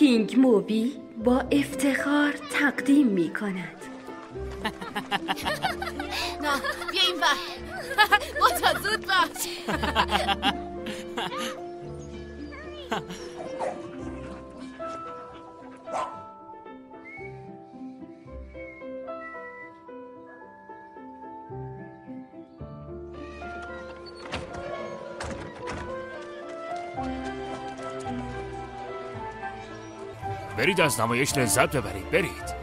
کینگ موبی با افتخار تقدیم می کند. نه بیا این با تا زود باش. برید از نمایش لذت ببرید برید.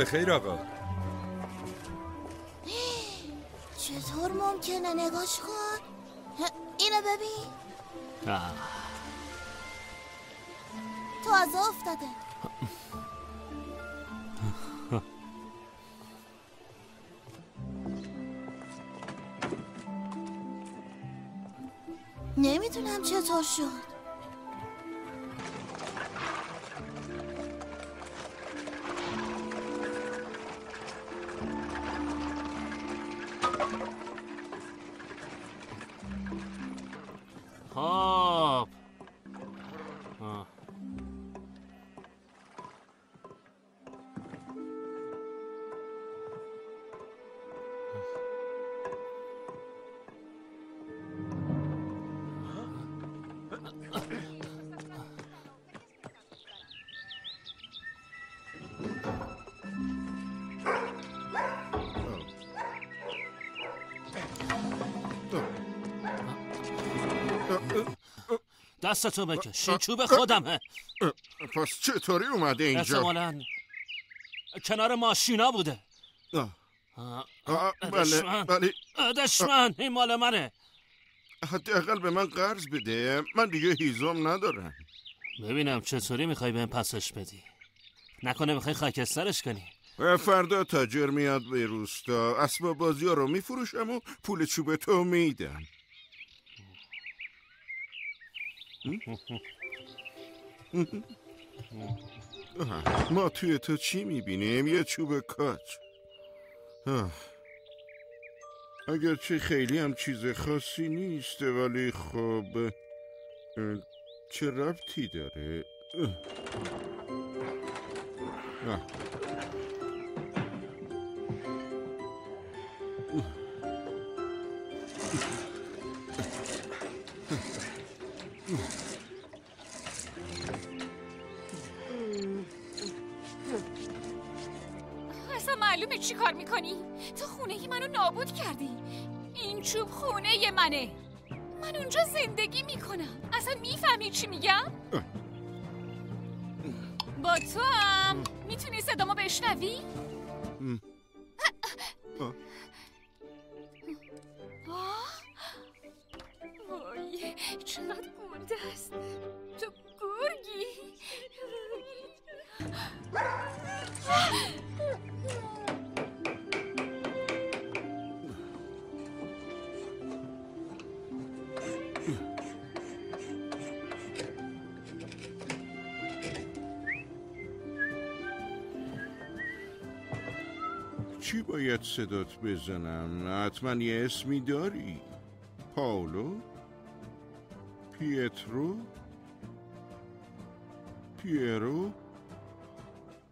صبح خیر آقا. چطور ممکنه؟ نگاش کن. اینو ببین. تازه افتاده. نمی‌دونم چطور شد. دستتو بکش. این چوب خودمه. پس چطوری اومده اینجا؟ احتمالا کنار ماشینا بوده. بله بله. دشمن این مال منه. حداقل به من قرض بده. من دیگه هیزم ندارم. ببینم چطوری می‌خوای به پسش بدی. نکنه می‌خوای خاکسترش کنی. فردا تاجر میاد به روستا. اسباب بازی ها رو میفروشم و پول چوب تو میدم. ما توی تو چی می‌بینیم؟ یه چوب کاج چه خیلی هم چیز خاصی نیست ولی خب چه ربطی داره؟ چی کار می‌کنی؟ تو خونه منو نابود کردی این چوب خونه منه من اونجا زندگی می‌کنم اصلا می‌فهمی چی میگم؟ با تو هم می‌تونی صدامو بشنوی؟ بزنم؟ حتما یه اسمی داری پاولو؟ پیترو؟ پیرو؟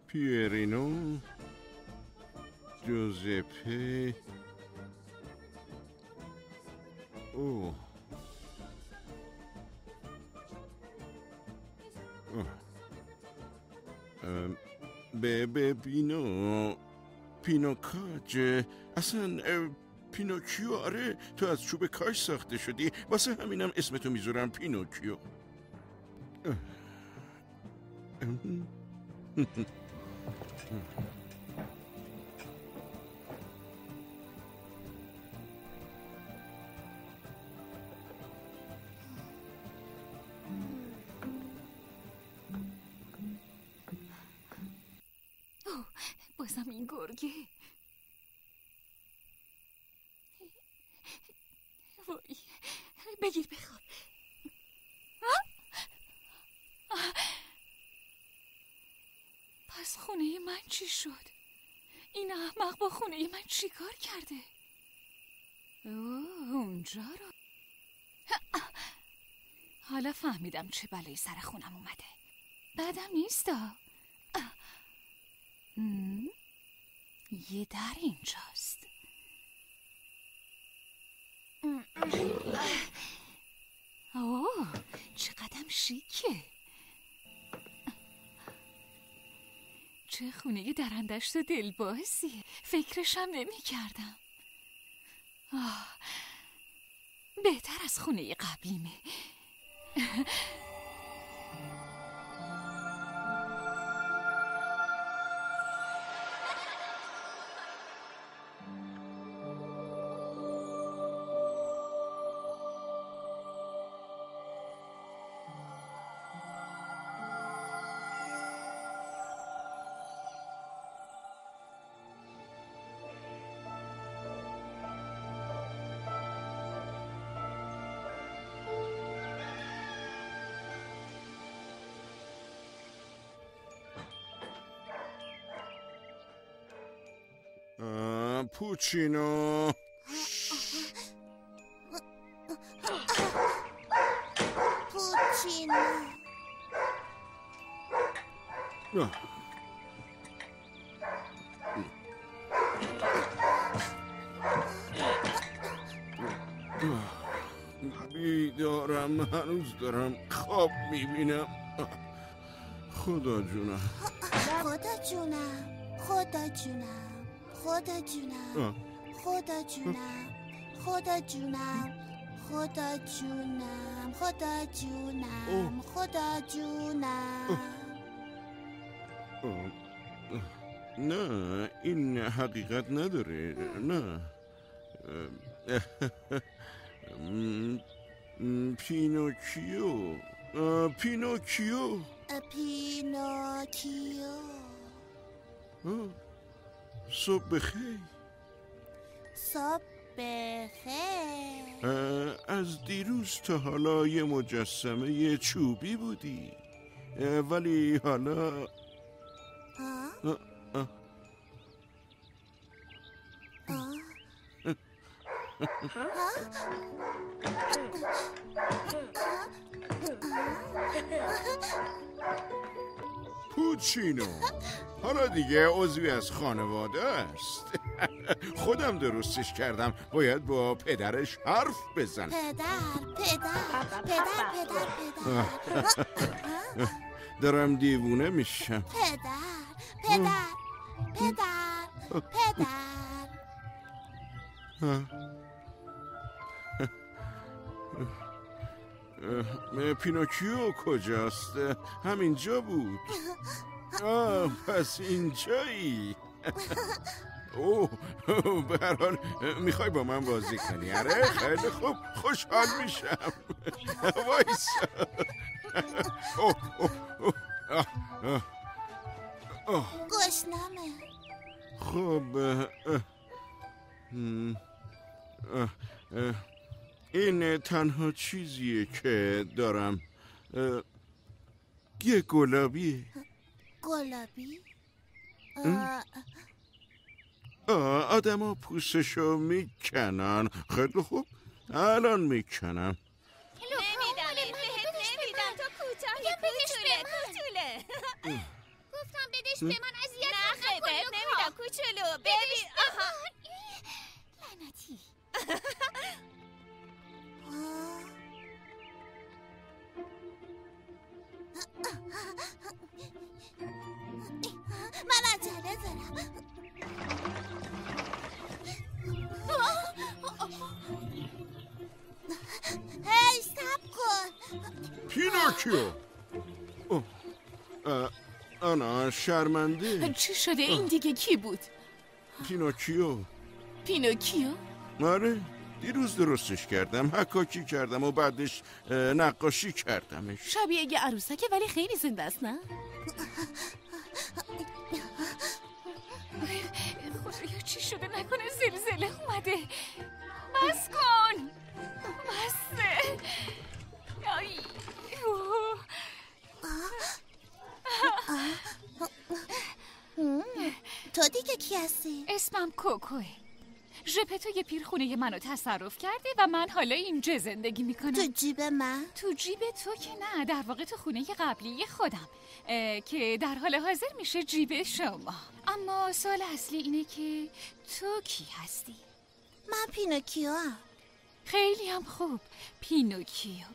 پیرینو؟ جوزپه؟ او ببینو پینوکاج اصلا پینوکیو آره تو از چوب کاج ساخته شدی. واسه همینم اسمتو می‌ذارم پینوکیو. خونه من چی شد؟ این احمق با خونه من چیکار کرده؟ اوه اونجا رو. حالا فهمیدم چه بلایی سر خونم اومده. بعدم نیستا. یه در اینجاست. اوه چقدر شیکه. چه خونه درندشت و دلبازیه فکرشم نمی کردم آه. بهتر از خونه قبلیمه پوچینو. پوچینو. بیدارم هنوز دارم خواب می‌بینم. خدا جونم. خدا جونم. خدا جونم. خدا جونم. خدا جونم. خدا جونم. خدا جونم. خدا جونم. خدا جونم. نه این حقیقت نداره. نه. پینوکیو. پینوکیو. پینوکیو. صبح بخیر. صبح بخیر. از دیروز تا حالا یه مجسمه یه چوبی بودی. ولی حالا ها؟ اه، اه. پوچینو حالا دیگه عضوی از خانواده است. خودم درستش کردم. باید با پدرش حرف بزن پدر پدر پدر پدر پدر. دارم دیوونه میشم. پدر پدر پدر پدر. پینوکیو کجاست؟ همینجا بود. آه پس اینجایی. اوه هر حال می‌خوای با من بازی کنی؟ آره خیلی خوب. خوشحال میشم. وایسا. گشنمه. خب این تنها چیزیه که دارم. اه، یه گلابیه گلابی؟ آه، آه آدما پوستشو می‌کنن. خیلی خوب. الان می‌کنم. گفتم بدش به من اذیت نه بهت نمیدم. کوچولو ببین آها. لعنتی. من عجله دارم هی سب کن اه، آنا شرمنده. چی شده این دیگه؟ کی بود؟ پینوکیو. پینوکیو؟ آره. دیروز درستش کردم حکاکی کردم و بعدش نقاشی کردمش شبیه یه عروسکه ولی خیلی زنده است نه؟ چی شده نکنه زلزله اومده بس کن بسه. تو دیگه کی هستی؟ اسمم کوکوه ژپتو یه پیرخونه منو تصرف کرده و من حالا اینجا زندگی می‌کنم تو جیب من؟ تو جیب تو که نه در واقع تو خونه قبلی خودم که در حال حاضر میشه جیب شما اما سوال اصلی اینه که تو کی هستی؟ من پینوکیوام. خیلی هم خوب پینوکیو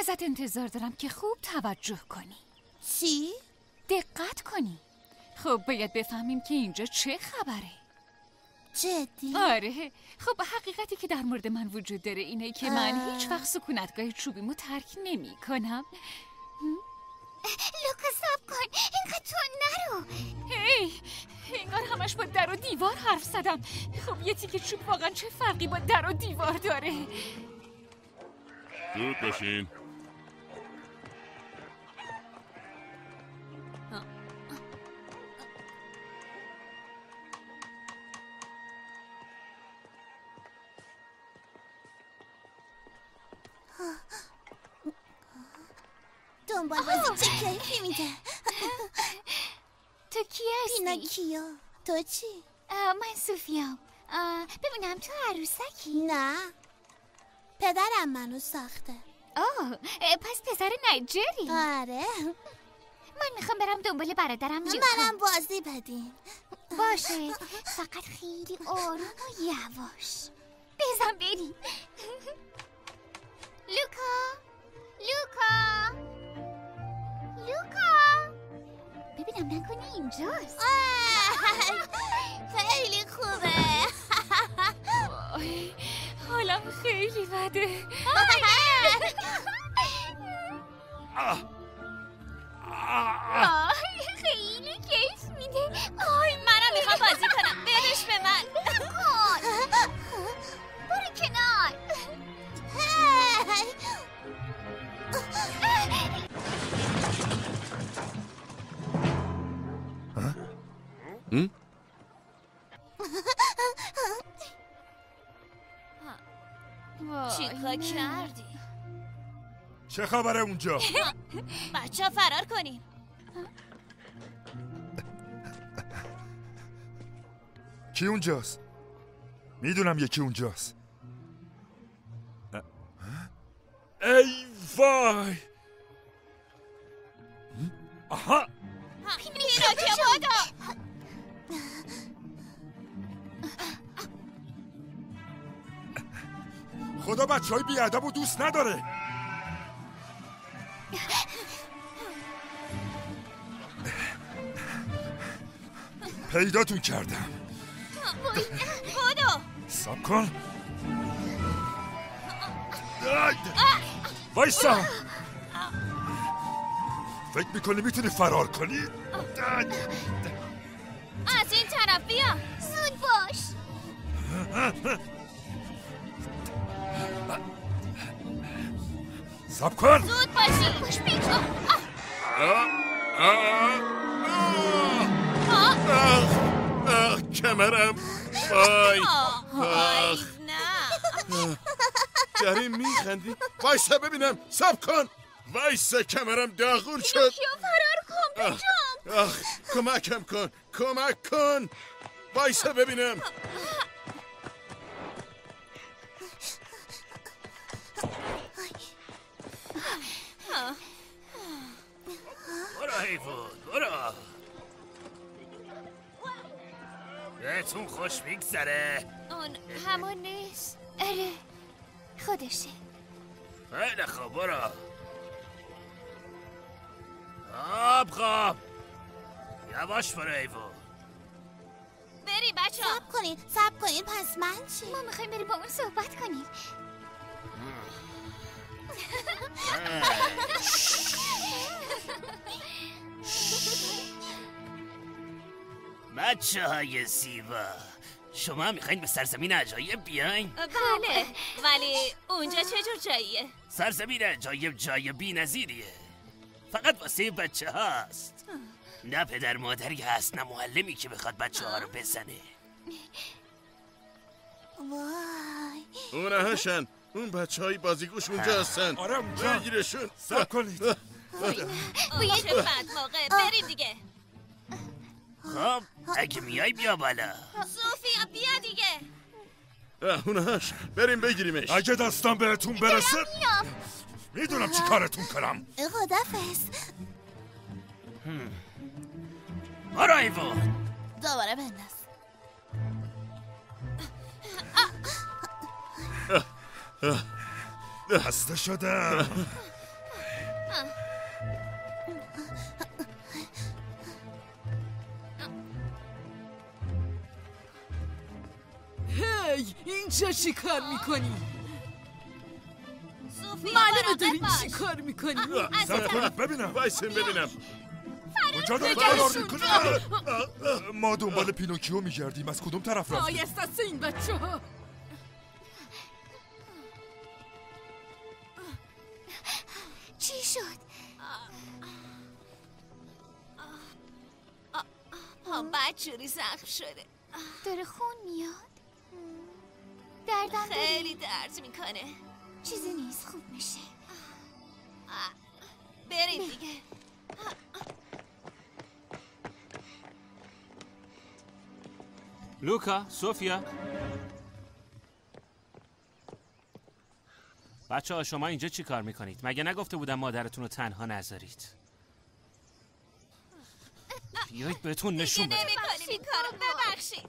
ازت انتظار دارم که خوب توجه کنی چی؟ دقت کنی خب باید بفهمیم که اینجا چه خبره جدی؟ آره. خب حقیقتی که در مورد من وجود داره اینه که من هیچ وقت سکونتگاه چوبیمو ترک نمی کنم. لوکا سب کن. اینقدر تو نرو. هی انگار همش با در و دیوار حرف زدم. خب یه تیکه چوب واقعا چه فرقی با در و دیوار داره؟ زود باشین دنبال چه میده؟ تو کی هستی؟ پینوکیو تو چی؟ من سوفیا ببینم تو عروسکی؟ نه. پدرم منو ساخته. آه پس پسر نجری آره. من می‌خوام برم دنبال برادرم لوکا منم بازی بدین. باشه. فقط خیلی آروم و یواش. بزن بریم لوکا لوکا لوکا ببینم نکنه اینجاست. خیلی خوبه. حالم خیلی بده. خیلی کیف میده. آی منم می‌خوام بازی کنم. بدش به من. کردی؟ چه خبره اونجا؟ بچه فرار کنیم کی اونجاست؟ می‌دونم یکی اونجاست ای وای آها خدا بچه های بیادب و دوست نداره. پیداتون کردم. بادو سب کن! وایسا. فکر می‌کنی می‌تونی فرار کنی؟ از این طرف بیا. زود باش. سب کن زود باشی باش پیچو آخ کمرم وای آی نه داری میخندی وایسا ببینم سب کن وایسا کمرم داغون شد فرار کن آه، آخ کمکم کن کمک کن وایسا ببینم برو. حیفون برو بهتون خوش میگذره. اون همون نیست. آره خودشه. خیلی خوب برو. آب خواب یواش برو حیفون بری بچه. سب کنین سب کنین پس من چی؟ ما می‌خوایم بریم با اون صحبت کنیم. بچه های زیبا شما می‌خواین به سرزمین عجایب بیاین؟ بله ولی اونجا چه جور جاییه؟ سرزمین عجایب جای بی نظیریه فقط واسه بچه هاست نه پدر مادری هست نه معلمی که بخواد بچه ها رو بزنه. وای. اون هاشن. اون بچه های بازیگوش اونجا هستن. آره اونجا. بگیرشون. سب کنید. اوه چه بد موقع بریم دیگه. خب اگه میای بیا بالا. صوفیا بیا دیگه. اون هاش بریم بگیریمش. اگه دستم بهتون برسه می‌دونم چی کارتون کنم. خدافز برو ایوان دوباره بنداز. خسته شدم. هی اینجا چی کار می‌کنی؟ معلومه داری چی کار می‌کنی؟ صبر کنید ببینم. وایسین ببینم. کجا ما دنبال پینوکیو میگردیم. از کدوم طرف رفتیم؟ آی از این بچه ها چی شد؟ پام بدجوری زخم شده. داره خون میاد؟ دردم خیلی درد می‌کنه. چیزی نیست خوب میشه. بریم دیگه. لوکا سوفیا؟ بچه ها شما اینجا چی کار می‌کنید؟ مگه نگفته بودم مادرتون رو تنها نذارید؟ بیایید بهتون نشون بدم. ببخشید.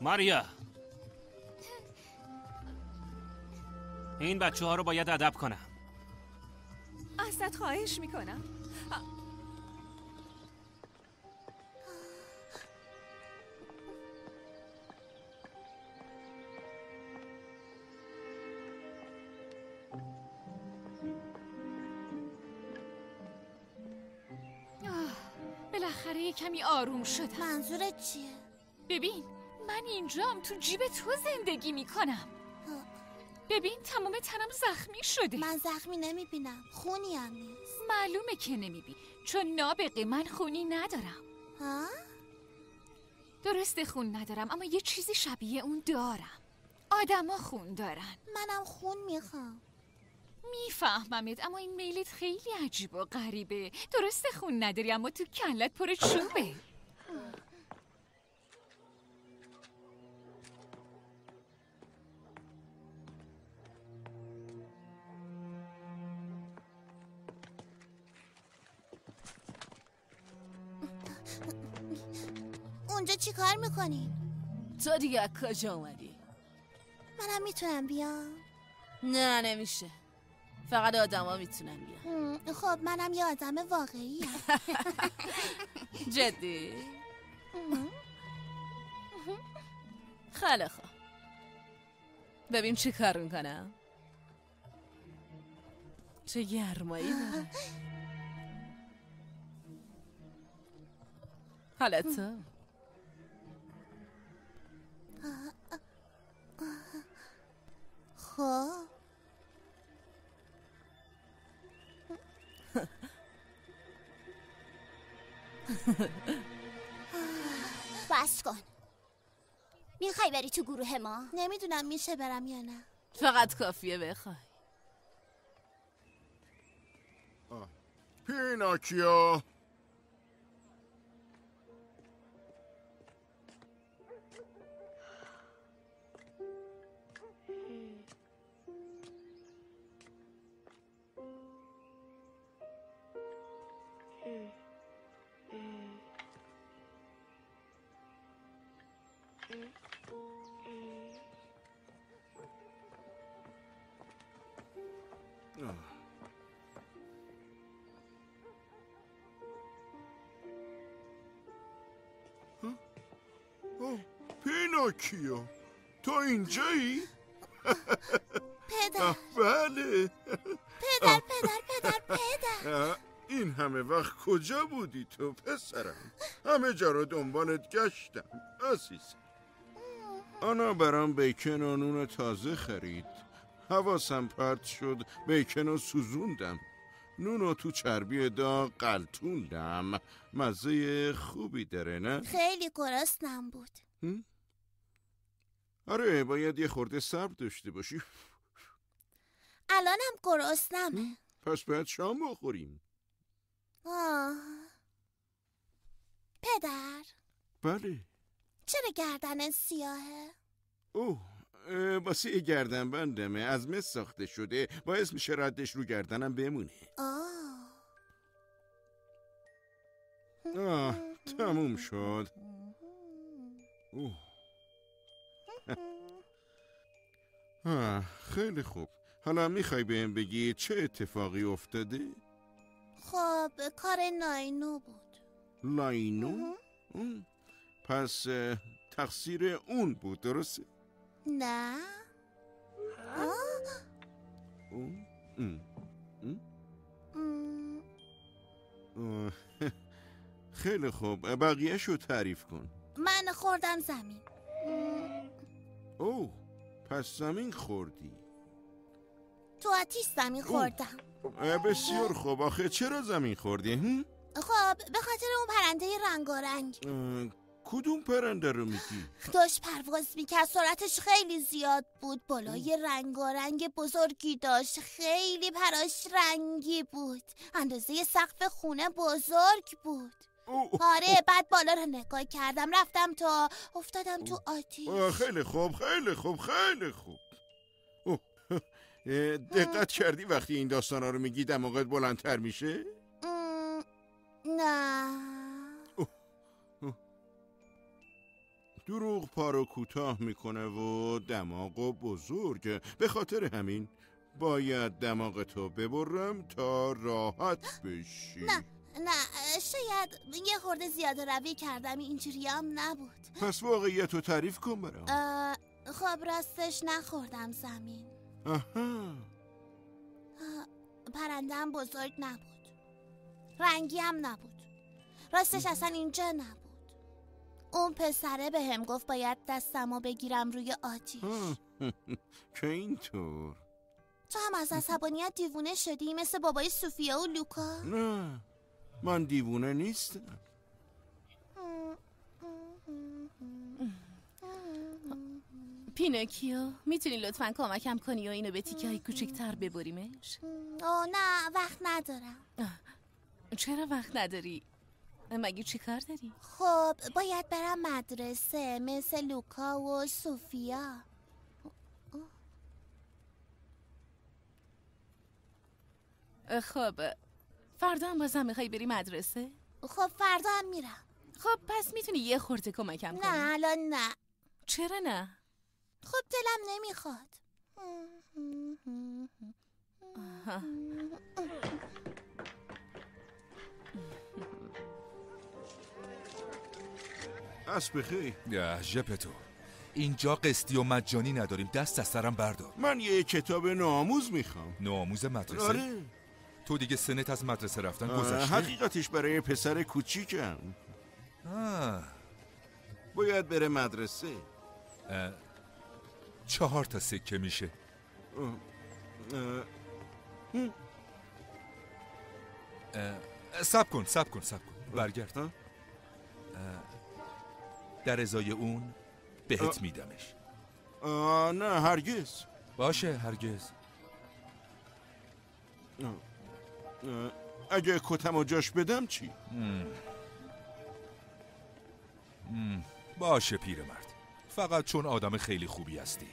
ماریا. این بچه ها رو باید ادب کنم. ازت خواهش می‌کنم. بالاخره یه کمی آروم شدم. منظورت چیه؟ ببین من اینجام تو جیب تو زندگی می‌کنم. ببین تمام تنم زخمی شده. من زخمی نمی‌بینم. خونی هم نیست. معلومه که نمیبین چون نابغه من خونی ندارم. ها؟ درسته خون ندارم اما یه چیزی شبیه اون دارم. آدما خون دارن. منم خون می‌خوام. میفهممت اما این میلت خیلی عجیب و غریبه درسته خون نداری اما تو کلت پر چوبه اونجا چی کار می‌کنی؟ تو دیگه از کجا اومدی؟ منم می‌تونم بیام نه نمیشه فقط آدما می‌تونن بیان. خب منم یه آدم واقعی جدی؟ خیلی خوب ببین چی کار می‌کنم. چه گرمایی داره. حالا تو؟ خب. بس کن. می‌خوای بری تو گروه ما؟ نمی‌دونم میشه برم یا نه. فقط کافیه بخوای. پیناکیو. پیناکیو تو اینجایی؟ پدر. بله. پدر پدر پدر پدر. این همه وقت کجا بودی تو پسرم؟ همه جا رو دنبالت گشتم عزیز آنا برام بیکن و نون تازه خرید. حواسم پرت شد بیکن رو سوزوندم. نونو تو چربی داغ قلتوندم. مزه خوبی داره نه؟ خیلی گرسنم بود. آره باید یه خورده صبر داشته باشی. الانم گرسنمه پس باید شام بخوریم. آه. پدر. بله. چرا گردن سیاهه؟ اوه واسه یه گردن بندمه. از مس ساخته شده. باعث میشه ردش رو گردنم بمونه. آه. آه تموم شد. اوه. خیلی خوب. حالا می‌خوای بهم بگی چه اتفاقی افتاده؟ خب کار ناینو بود. لاینو؟ پس تقصیر اون بود درسته؟ نه. خیلی خوب. بقیهش رو تعریف کن. من خوردم زمین. اوه. پس زمین خوردی؟ تو آتیش زمین خوردم. بسیار خوب. آخه چرا زمین خوردی؟ هم؟ خب به خاطر اون پرنده رنگارنگ کدوم پرنده رو میگی؟ داشت پرواز می‌کرد. سرعتش خیلی زیاد بود. بالای رنگارنگ بزرگی داشت. خیلی پراش رنگی بود. اندازه سقف خونه بزرگ بود. آره بعد بالا رو نگاه کردم رفتم تا افتادم تو آتیش. خیلی خوب خیلی خوب خیلی خوب. دقت کردی وقتی این داستانا رو میگی دماغت بلندتر میشه؟ نه. دروغ پارو کوتاه می‌کنه و دماغ و بزرگ. به خاطر همین باید دماغ تو ببرم تا راحت بشی. نه نه شاید یه خورده زیاده روی کردم اینجوری هم نبود. پس واقعیت رو تعریف کن برام. خب راستش نخوردم زمین. آها. پرندم بزرگ نبود. رنگی هم نبود. راستش اصلا اینجا نبود. اون پسره به هم گفت باید دستمو بگیرم روی آتیش. که اینطور. تو هم از عصبانیت دیوونه شدی مثل بابای سوفیا و لوکا؟ نه. من دیوونه نیستم پینوکیو می‌تونی لطفا کمکم کنی و اینو به تیکه های کوچکتر ببریمش آه نه وقت ندارم چرا وقت نداری؟ مگه چی کار داری؟ خب باید برم مدرسه مثل لوکا و سوفیا خب فردا هم بازم می‌خوای بری مدرسه؟ خب فردا هم میرم. خب پس می‌تونی یه خورده کمکم کنی؟ نه الان نه. چرا نه؟ خب دلم نمی‌خواد. آها. اسب خیلی یه ژپتو اینجا قسطی و مجانی نداریم. دست از سرم بردار. من یه کتاب ناموز می‌خوام. نوآموز مدرسه؟ آره. تو دیگه سنت از مدرسه رفتن آه، گذشته؟ حقیقتش برای پسر کوچیکم. آه. باید بره مدرسه. اه. چهار تا سکه میشه. سب کن سب کن سب کن. برگرد؟ در ازای اون بهت آه. میدمش. آه، نه هرگز. باشه هرگز. اه، اگه کتم و جاش بدم چی؟ باشه پیرمرد فقط چون آدم خیلی خوبی هستی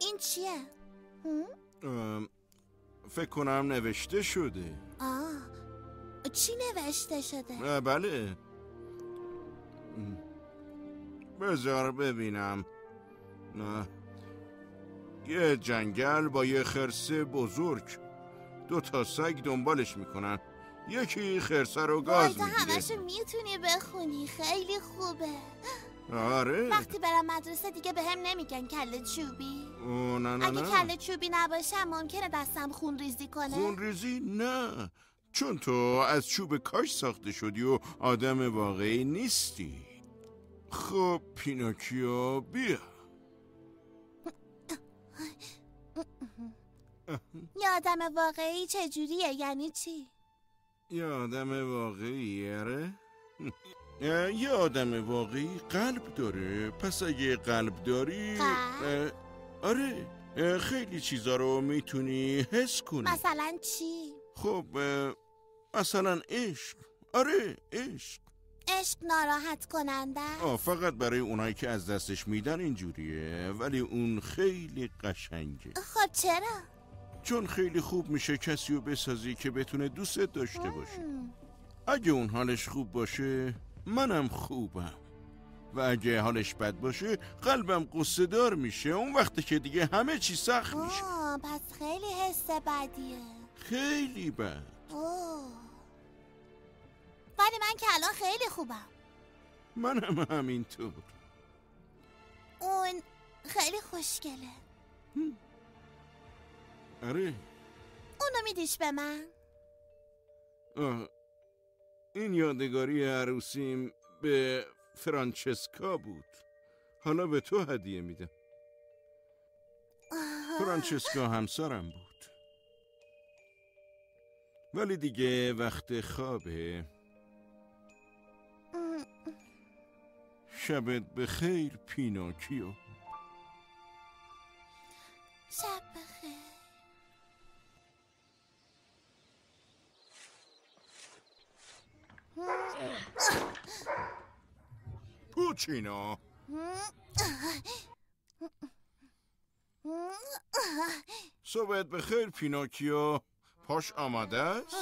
این چیه؟ فکر کنم نوشته شده آه چی نوشته شده؟ اه، بله. بذار ببینم. نه. یه جنگل با یه خرسه بزرگ. دو تا سگ دنبالش می‌کنن. یکی خرسه رو گاز تو می‌گیره. همشو می‌تونی بخونی. خیلی خوبه. آره. وقتی برم مدرسه دیگه به هم نمیگن کله چوبی. او نه نه اگه نه. کله چوبی نباشم ممکنه دستم خون ریزی کنه. خون ریزی نه. چون تو از چوب کاش ساخته شدی و آدم واقعی نیستی. خب پینوکیو بیا. یه آدم واقعی چجوریه؟ یعنی چی؟ یه آدم واقعی اره یه آدم واقعی قلب داره. پس اگه قلب داری؟ آره خیلی چیزا رو می‌تونی حس کنی. مثلا چی؟ خب مثلا عشق. آره عشق. عشق ناراحت کننده آه فقط برای اونایی که از دستش میدن اینجوریه ولی اون خیلی قشنگه. خب چرا؟ چون خیلی خوب میشه کسی رو بسازی که بتونه دوستت داشته باشه. اگه اون حالش خوب باشه منم خوبم. و اگه حالش بد باشه قلبم قصه دار میشه. اون وقتی که دیگه همه چی سخت میشه. آه پس خیلی حس بدیه. خیلی بد. اوه. ولی من که الان خیلی خوبم. منم همینطور. اون خیلی خوشگله. آره. اونو میدیش به من. آه. این یادگاری عروسیم به فرانچسکا بود. حالا به تو هدیه میدم. فرانچسکا همسرم بود. ولی دیگه وقت خوابه. شبت به خیر پیناکیو. شب بخیر. پوچینا صبحت به خیر پیناکیو. پاش آماده است؟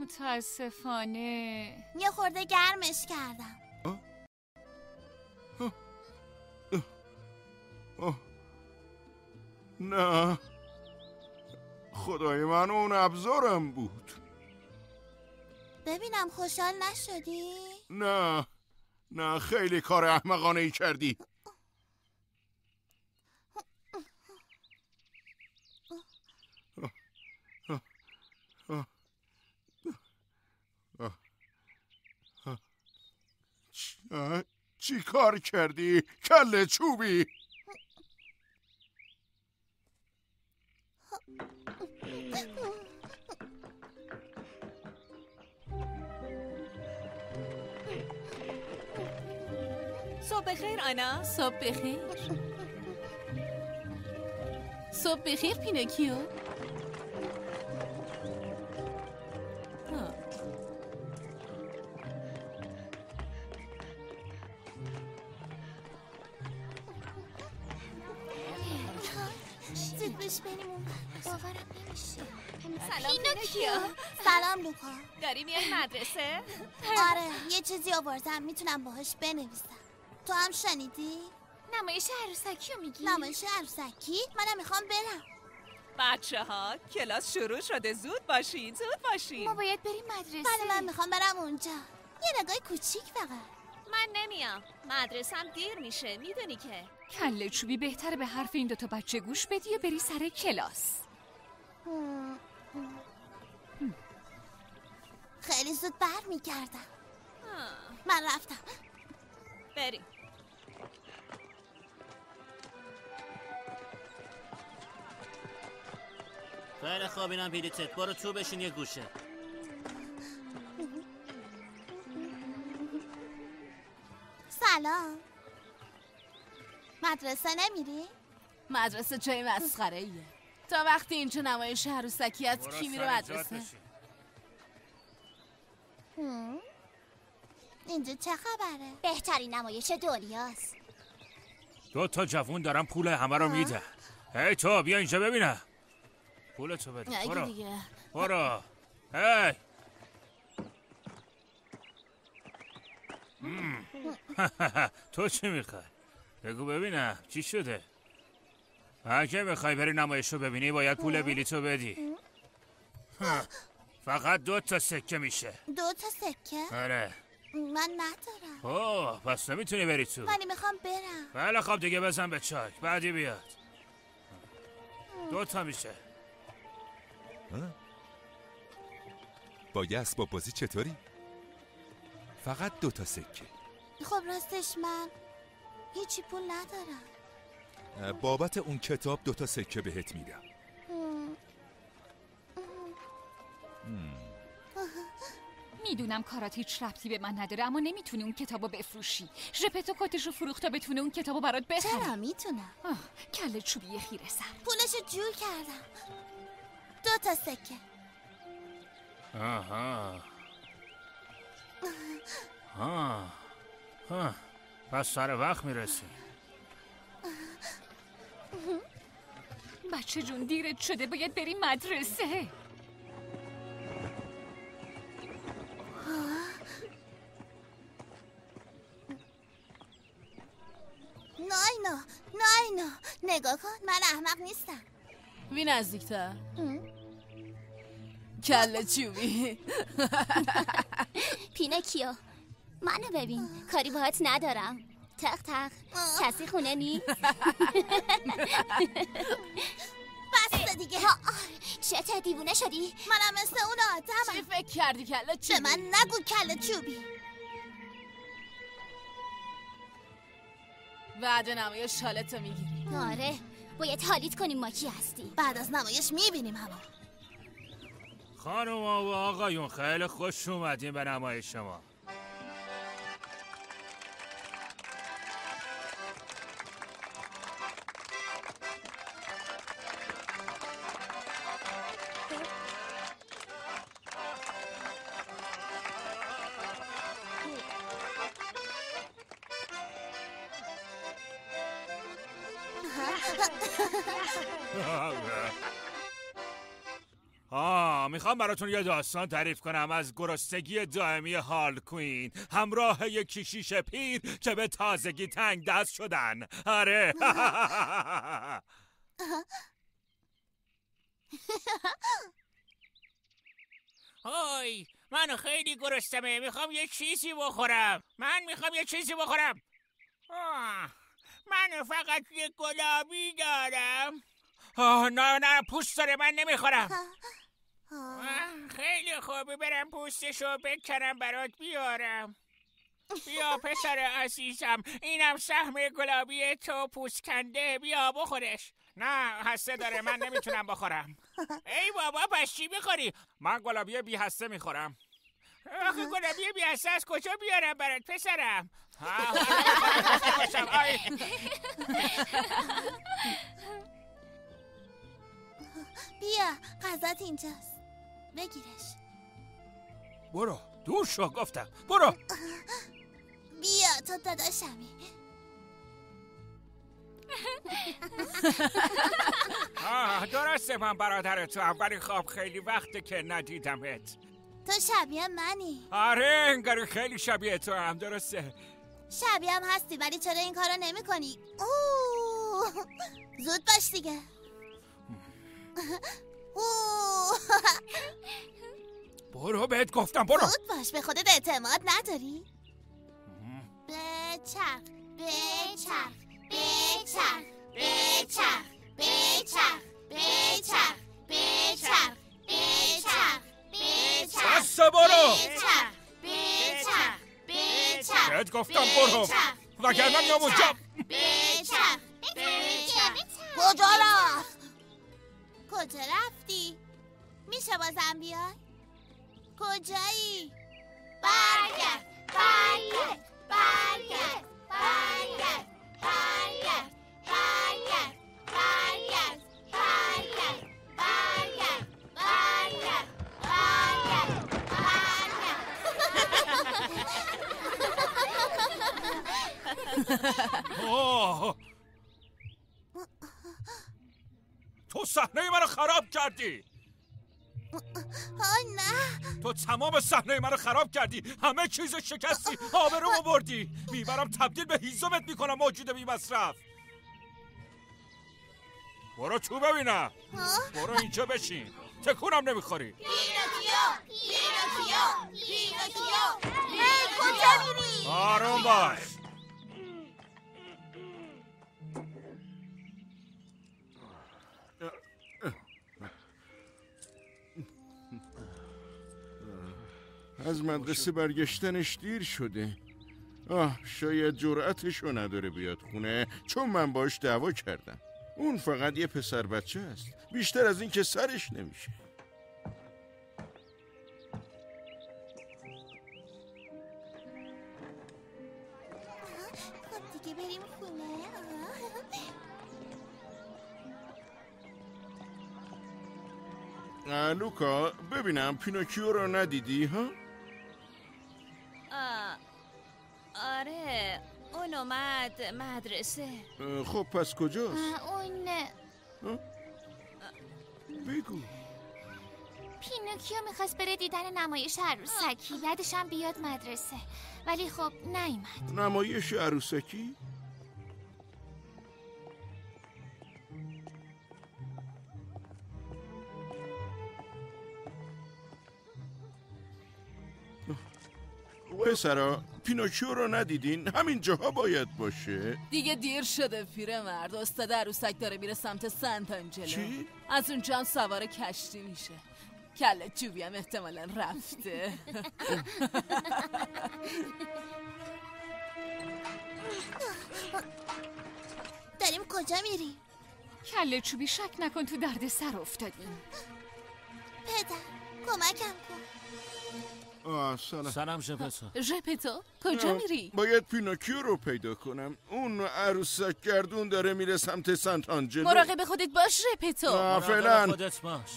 متاسفانه. یه خورده گرمش کردم. آه. نه. خدای من اون ابزارم بود. ببینم خوشحال نشدی؟ نه. نه خیلی کار احمقانه ای کردی. چی کار کردی؟ کله چوبی. صبح بخیر آنا. صبح بخیر. صبح بخیر پینوکیو بریم اون باورم نمیشه. سلام پینوکیو سلام لوکا. داری میای مدرسه؟ آره یه چیزی آوردم. می‌تونم باهاش بنویسم. تو هم شنیدی؟ نمایش عروسکی رو میگی؟ نمایش عروسکی؟ منم می‌خوام برم. بچه ها کلاس شروع شده. زود باشین زود باشین. ما باید بریم مدرسه. بله من می‌خوام برم اونجا. یه نگاه کوچیک فقط. من نمیام. مدرسم دیر میشه. می‌دونی که. کله چوبی بهتره به حرف این دوتا بچه گوش بدی و بری سر کلاس. خیلی زود بر میگردم. من رفتم. بریم. خیلی خواب اینم بلیتت برو تو بشین یه گوشه. سلام مدرسه نمیری؟ مدرسه جای مسخره ایه تا وقتی اینجا نمایش عروسکی هست کی میره مدرسه. اینجا چه خبره؟ بهترین نمایش دنیاست. دو تا جوون دارن پول همه رو میده هی تو بیا اینجا ببینم. پول تو بده. برو. دیگه. برو. هی تو چی می‌خوای؟ بگو ببینم چی شده؟ اگه می‌خوای بری نمایش رو ببینی باید پول بلیتو بدی. ها، فقط دو تا سکه میشه. دو تا سکه؟ آره. من ندارم. اوه پس نمی‌تونی بری تو. ولی می‌خوام برم. بله خب دیگه بزن به چاک. بعدی بیاد. دو تا میشه. با یه اسباب بازی چطوری؟ فقط دو تا سکه. خب راستش من هیچی پول ندارم. بابت اون کتاب دوتا سکه بهت میدم. می‌دونم کارات هیچ ربطی به من نداره اما نمی‌تونی اون کتابو بفروشی. ژپتو کتش رو فروخت تا بتونه اون کتابو برات بخره چرا؟ می‌تونم. کله چوبی خیره سر. پولشو جور کردم. دو تا سکه. آها. ها. ها. پس سر وقت می‌رسی. بچه جون دیرت شده باید بری مدرسه. ناینا ناینا نگاه کن من احمق نیستم. بی نزدیکتر. کله چوبی. پینکیو منو ببین کاری باهات ندارم. تق تق کسی خونه نیست. بس دیگه. چته دیوونه شدی؟ منم مثل اون چی آدمم فکر کردی کله به چوبی من نگو کله چوبی. بعد نمایش حالتو می‌گیری. آره باید حالیت کنیم ما کی هستیم بعد از نمایش می‌بینیم همه خانم و آقایون خیلی خوش اومدین به نمایش شما. می‌خوام براتون یه داستان تعریف کنم از گرسنگی دائمی هال کوین. همراه یک کشیش پیر که به تازگی تنگ دست شدن. آره. های من خیلی گرسنمه می‌خوام یه چیزی بخورم. من می‌خوام یه چیزی بخورم. آه، من فقط یه گلابی دارم. آه نه نه پوست داره من نمی‌خورم. آه، خیلی خوبه برم پوستشو بکنم برات بیارم بیا پسر عزیزم اینم سهم گلابی تو پوست کنده بیا بخورش نه هسته داره من نمی‌تونم بخورم ای بابا پس چی می‌خوری؟ من گلابی بی هسته می‌خورم آخه گلابی بی هسته از کجا بیارم برات پسرم. بیا غذات اینجاست بگیرش. برو. دور شو گفتم. برو. بیا تو داداشمی. آه درسته من برادر تو اولین خواب خیلی وقته که ندیدمت. تو شبیه منی. آره انگار خیلی شبیه تو هم درسته. شبیه هم هستی ولی چرا این کارو نمی کنی؟ زود باش دیگه. اوه. برو بهت گفتم برو زود باش به خودت اعتماد نداری؟ بچرخ بچرخ بچرخ بچرخ بچرخ بچرخ بچرخ بچرخ بچرخ بسته برو بچرخ بچرخ بچرخ بهت گفتم برو وگرنه میام اونجا بچرخ کجا رفت؟ کجا رفتی؟ میشه بازم بیای؟ کجایی؟ برگرد برگرد برگرد برگرد برگرد برگرد برگرد برگرد برگرد برگرد برگرد آه. تو صحنه منو خراب کردی. آی نه. تو تمام صحنه منو خراب کردی. همه چیز شکستی آبرومو بردی. می‌برم تبدیل به هیزمت می‌کنم موجود بی مصرف برو تو ببینم برو اینجا بشین. تکونم نمی‌خوری. پینوکیو پینوکیو پینوکیو. هی کجا میری؟ آروم باش. از مدرسه برگشتنش دیر شده. آه شاید جرأتشو نداره بیاد خونه چون من باش دعوا کردم. اون فقط یه پسر بچه است. بیشتر از این که سرش نمیشه. خب دیگه بریم خونه. آه، لوکا ببینم پینوکیو رو ندیدی ها؟ آره اون اومد مدرسه. خب پس کجاست؟ اون بگو. پینوکیو می‌خواست بره دیدن نمایش عروسکی بعدش هم بیاد مدرسه. ولی خب نیومد. نمایش عروسکی؟ پسرا پینوکیو رو ندیدین؟ همین جاها باید باشه. دیگه دیر شده پیرمرد استاد عروسک داره میره سمت سنت آنجلو. چی؟ از اونجا هم سوار کشتی میشه. کله چوبی هم احتمالا رفته. داریم کجا میریم کله چوبی شک نکن تو درد سر افتادیم. پدر کمکم کن. آه سلام. سلام ژپتو کجا میری؟ باید پینوکیو رو پیدا کنم. اون عروسک گردون داره میره سمت سنت آنجلو مراقب خودت باش ژپتو فعلا. خودت باش.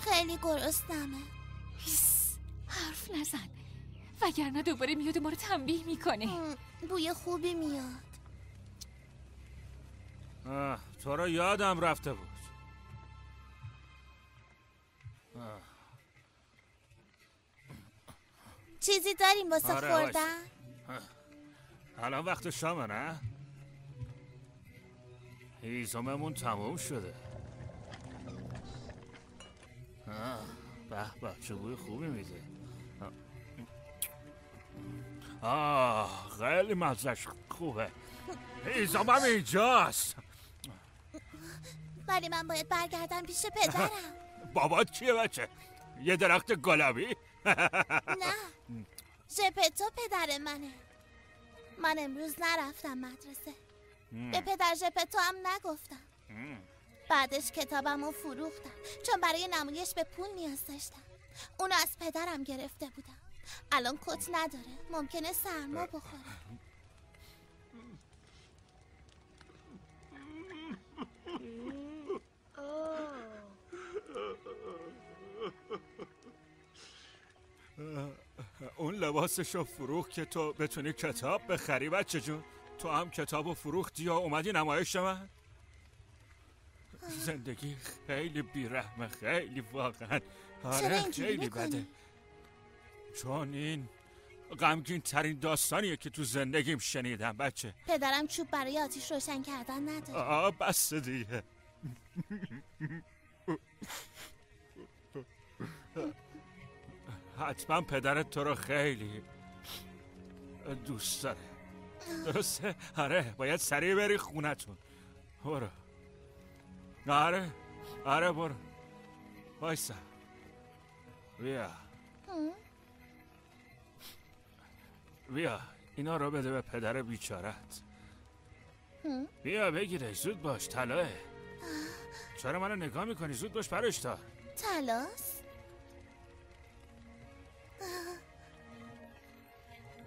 خیلی گرسنمه. حرف نزن. وگرنه دوباره میاد و ما رو تنبیه می‌کنه. بوی خوبی میاد. آه، تو رو یادم رفته بود. چیزی داریم واسه آره، خوردن؟ الان وقت شامه نه؟ هیزممون تموم شده. به به چه بوی خوبی میده. آه خیلی مزش خوبه. هیزمم اینجاست. ولی من باید برگردم پیش پدرم. بابات کیه بچه؟ یه درخت گلابی؟ نه ژپتو پدر منه. من امروز نرفتم مدرسه. به پدر ژپتو هم نگفتم. بعدش کتابم رو فروختم. چون برای نمایش به پول نیاز داشتم. اونو از پدرم گرفته بودم. الان کت نداره. ممکنه سرما بخوره. اون لباسش رو فروخت که تو بتونی کتاب بخری بچه جون. تو هم کتاب و فروختی یا اومدی نمایش من؟ زندگی خیلی بیرحمه خیلی واقعا. آره خیلی؟ بده. چون این غمگین ترین داستانیه که تو زندگیم شنیدم بچه. پدرم چوب برای آتیش روشن کردن نداره. آه بس دیگه. حتما پدرت تو رو خیلی دوست داره. درسته؟ آره باید سریع بری خونتون. برو. آره آره برو. وایسا. بیا. بیا اینا رو بده به پدر بیچارت. بیا بگیرش زود باش طلاه. چرا منو نگاه می‌کنی؟ زود باش برش دار تلاس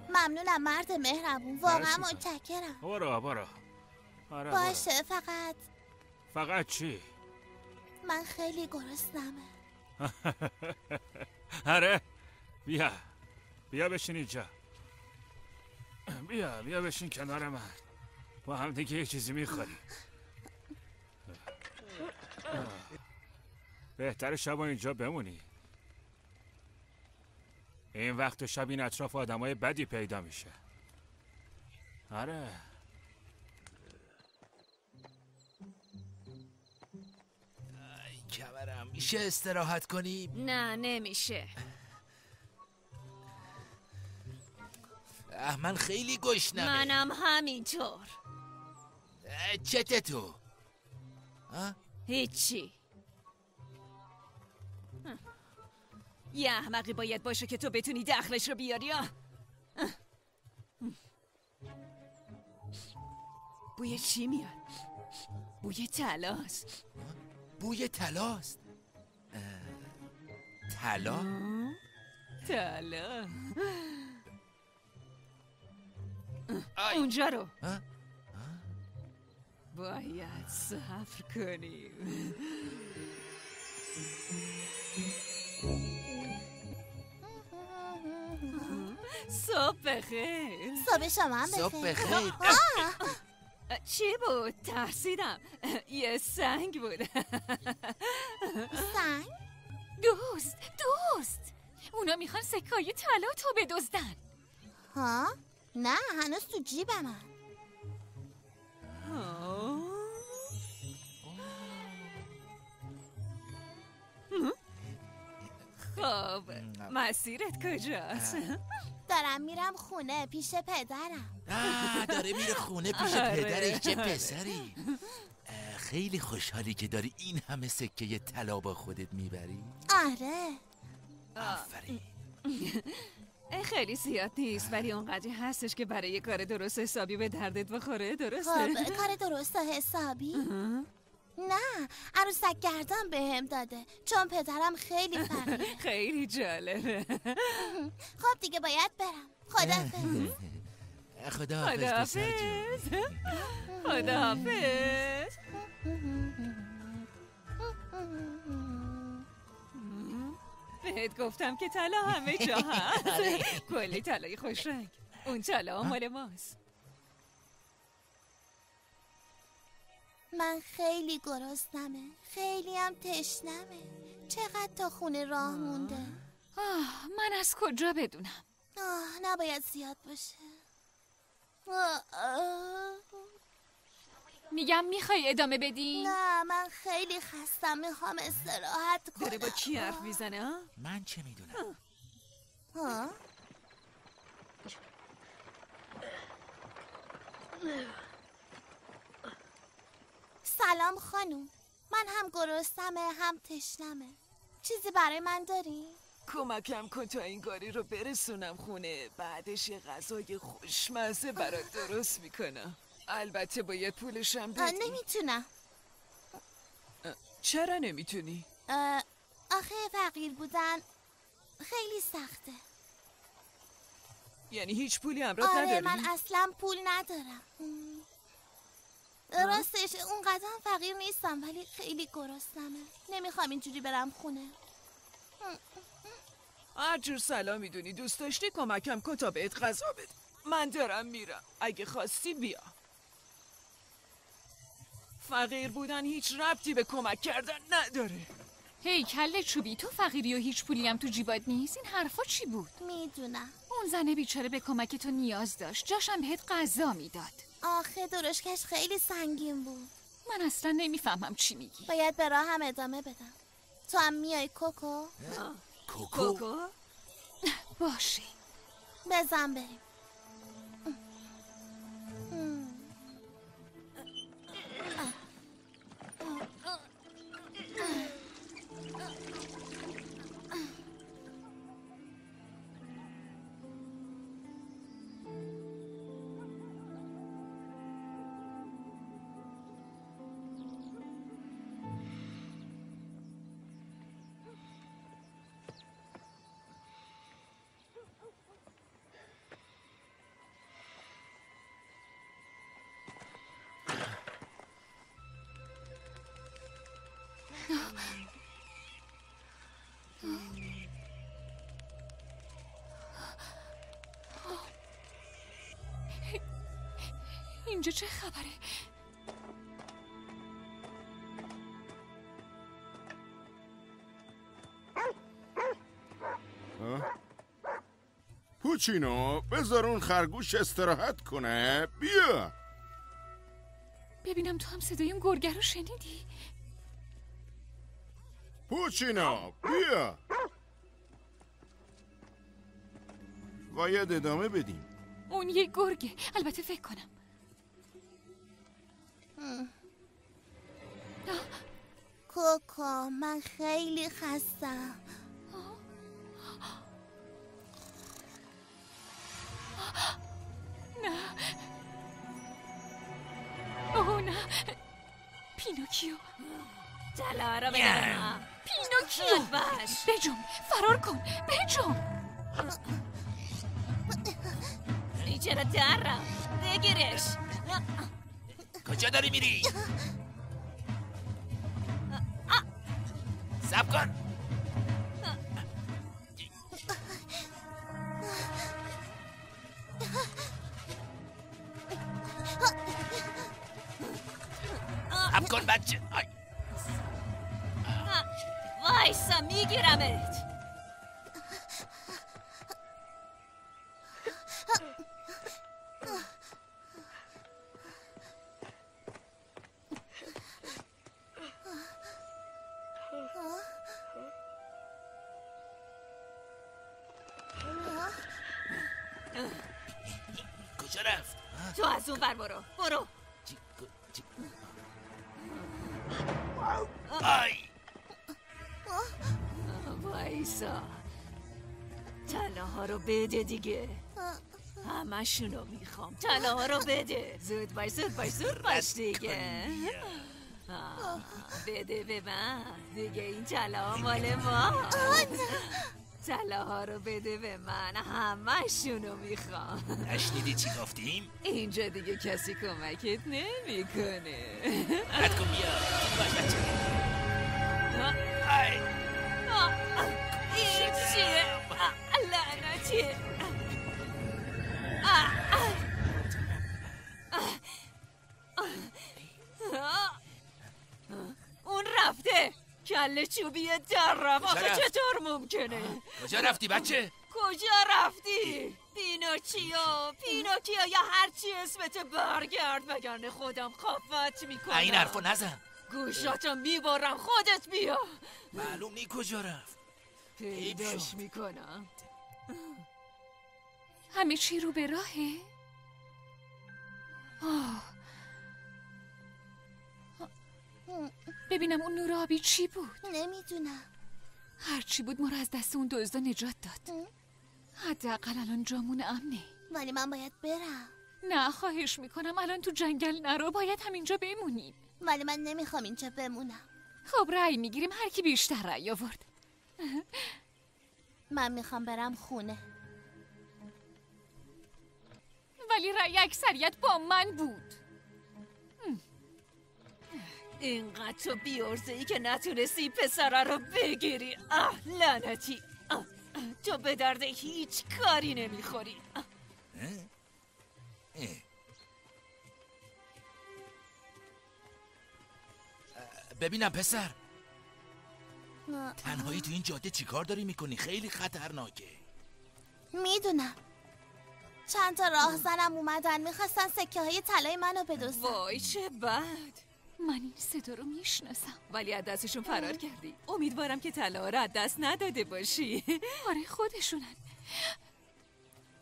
ممنونم مرد مهربون. واقعا. متشکرم. برو برو. آره. باشه فقط فقط چی؟ من خیلی گرسنمه. آره بیا. بیا بشین اینجا. بیا بیا بشین کنار من. با هم دیگه یه چیزی می‌خوریم. بهتر شب اینجا بمونی. این وقت شب این اطراف آدمای بدی پیدا میشه. آره. کمرم میشه استراحت کنیم نه نمیشه. اه، من خیلی گشنمه. منم همینطور. چته تو؟ اه؟ هیچی. یه احمقی باید باشه که تو بتونی دخلش رو بیاری ها بوی چی میاد؟ بوی تلاست بوی تلاست طلا؟ تلا اونجا رو؟ باید صبر کنیم. صبح بخیر صبح شما هم صبح بخیر بخیر چی بود؟ ترسیدم. یه سنگ بود. سنگ؟ دوست دوست. اونا می‌خوان سکای طلا تو بدزدن. ها؟ نه هنوز تو جیب من خب مسیرت کجاست؟ دارم میرم خونه پیش پدرم. آه، داره میره خونه پیش آره. پدرش چه پسری. اه، خیلی خوشحالی که داری این همه سکه طلا با خودت می‌بری. آره. آفرین. خیلی زیاد نیست ولی اونقدری هستش که برای یه کار درست حسابی به دردت بخوره خب درسته؟ کار درست حسابی. نه عروسک گردن بهم داده چون پدرم خیلی فقیره خیلی جالبه. خب دیگه باید برم. خدافظ خدا حافظ پسر جون. خداحافظ. خداحافظ بهت گفتم که طلا همه جا هست. کلی طلای خوش رنگ اون طلا مال ماست. من خیلی گرسنمه خیلی هم تشنمه چقدر تا خونه راه مونده آه من از کجا بدونم آه نباید زیاد باشه آه، آه. میگم می‌خوای ادامه بدی؟ نه من خیلی خستم می‌خوام استراحت داره با کنم کی حرف می‌زنه ها؟ من چه می‌دونم ها؟ سلام خانوم من هم گرسنمه هم تشنمه چیزی برای من داری؟ کمکم کن تا این گاری رو برسونم خونه. بعدش یه غذای خوشمزه برات درست می‌کنم. البته باید پولشم بدی. نمی‌تونم. چرا نمی‌تونی؟ آخه فقیر بودن خیلی سخته. یعنی هیچ پولی همراه آره نداری؟ من اصلا پول ندارم. راستش اون قدم فقیر نیستم ولی خیلی گرسنمه. نمی‌خوام اینجوری برم خونه. هر جور سلام می‌دونی دوست داشتی کمکم کن تا بهت غذا بده. من دارم میرم. اگه خواستی بیا. فقیر بودن هیچ ربطی به کمک کردن نداره. هی کله چوبی. تو فقیری و هیچ پولی هم تو جیبات نیست؟ این حرفا چی بود؟ می‌دونم. اون زنه بیچاره به کمک تو نیاز داشت. جاشم بهت غذا می‌داد. آخه درشکش خیلی سنگین بود. من اصلا نمی‌فهمم چی میگی. باید به راهم ادامه بدم. تو هم میای کوکو؟ کوکو؟ کوکو؟ باشه. بزن بریم. اینجا چه خبره؟ پوچینو بذار اون خرگوش استراحت کنه. بیا. ببینم تو هم صدای اون گرگه رو شنیدی؟ پوچینو بیا. باید ادامه بدیم. اون یه گرگه. البته فکر کنم. کوکو من خیلی خستم. نه. اوه نه. پینوکیو. جلا را بگرم پینوکیو خب. باش. بجم فرار کن. بجم ریچه را درم بگیرش. کجا داری میری؟ سب کن سب کن بچه. وایسا میگیرمت همشونو می‌خوام. طلاها رو بده. زود باش زود باش زود باش دیگه. بده به من. دیگه این طلا مال ما. طلاها رو بده به من. همشونو می‌خوام. نشنیدی چی گفتیم؟ اینجا دیگه کسی کمکت نمی‌کنه. رد کن بیا. باش بچه. این چیه؟ آه، کله چوبی در رفت؟ چطور ممکنه کجا رفتی بچه؟ کجا رفتی؟ پینوچیو پینوکیو یا هرچی اسمت برگرد وگرنه خودم خفت می‌کنم این حرفو نزن گوشاتو می‌برم خودت بیا معلوم نی کجا رفت پیداش. می‌کنم همه چی رو به راهه؟ آه. ببینم اون نور آبی چی بود. نمی‌دونم. هر چی بود ما رو از دست اون دزدا نجات داد. حداقل الان جامون امنه. ولی من باید برم. نه خواهش می‌کنم. الان تو جنگل نرو. باید همینجا بمونیم. ولی من نمی‌خوام اینجا بمونم. خب رأی می‌گیریم. هر کی بیشتر رأی آورد. من می‌خوام برم خونه. ولی رأی اکثریت با من بود. اینقدر تو بیارزه ای که نتونستی پسره رو بگیری. اه لعنتی. تو به درد هیچ کاری نمی‌خوری. ببینم پسر. تنهایی تو این جاده چیکار داری می‌کنی؟ خیلی خطرناکه. می‌دونم. چند تا راهزنم اومدن می‌خواستن سکه های طلای منو بدزدن وای چه بد. من این صدا رو می‌شناسم. ولی از دستشون فرار کردی. امیدوارم که طلا رو از دست نداده باشی. آره خودشونن.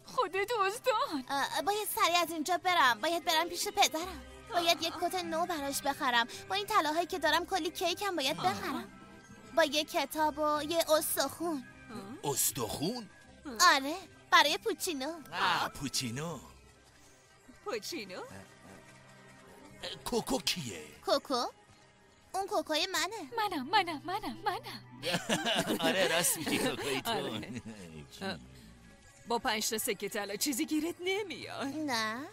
خود دزدان اه، باید سریع از اینجا برم. باید برم پیش پدرم. باید یک کت نو براش بخرم. با این طلاهایی که دارم کلی کیک هم باید بخرم. با یه کتاب و یه استخون. استخون؟ آره برای پوچینو. آه پوچینو. پوچینو؟ کوکو کیه کوکو اون کوکوی منه منم منم منم منم آره راست میگی کوکوی تو آره. با پنج تا سکه طلا چیزی گیرت نمیاد نه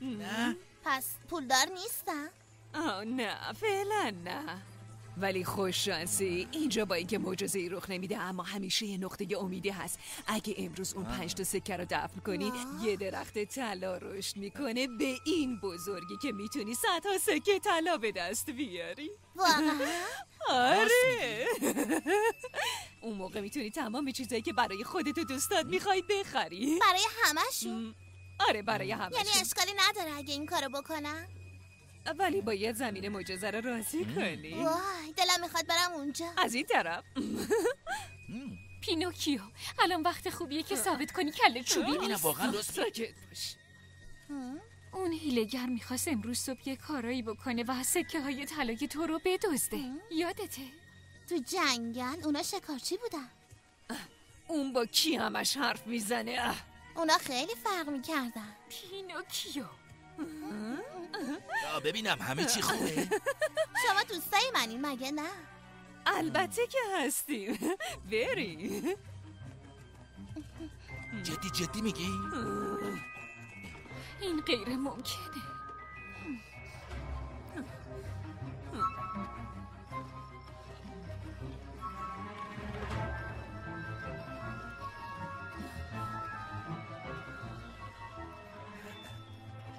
نه پس پولدار نیستم آه نه فعلا نه ولی خوش شانسی. اینجا با اینکه معجزه رخ نمیده اما همیشه یه نقطه امیدی هست. اگه امروز اون پنج تا سکه رو دفن کنی یه درخت طلا رشد می‌کنه به این بزرگی که می‌تونی صدها سکه طلا به دست بیاری. واقعا؟ آره. اون موقع می‌تونی تمام چیزایی که برای خودت و دوستات می‌خوای بخری. برای همشون آره برای همه یعنی اشکالی نداره اگه این کارو بکنم ولی باید زمین معجزه رو راضی کنی. وای دلم می‌خواد برم اونجا. از این طرف. پینوکیو الان وقت خوبیه که ثابت کنی کله چوبی نیست واقعا. ساکت باش. اون هیلگر می‌خواست امروز صبح یه کارایی بکنه و سکه های طلای تو رو بدزده. یادته؟ تو جنگل اونا شکارچی بودن. اون با کی همش حرف می‌زنه. اونا خیلی فرق می‌کردن. پینوکیو. ببینم همه چی خوبه شما دوستای منی مگه نه البته که هستیم بری جدی جدی میگی؟ این غیر ممکنه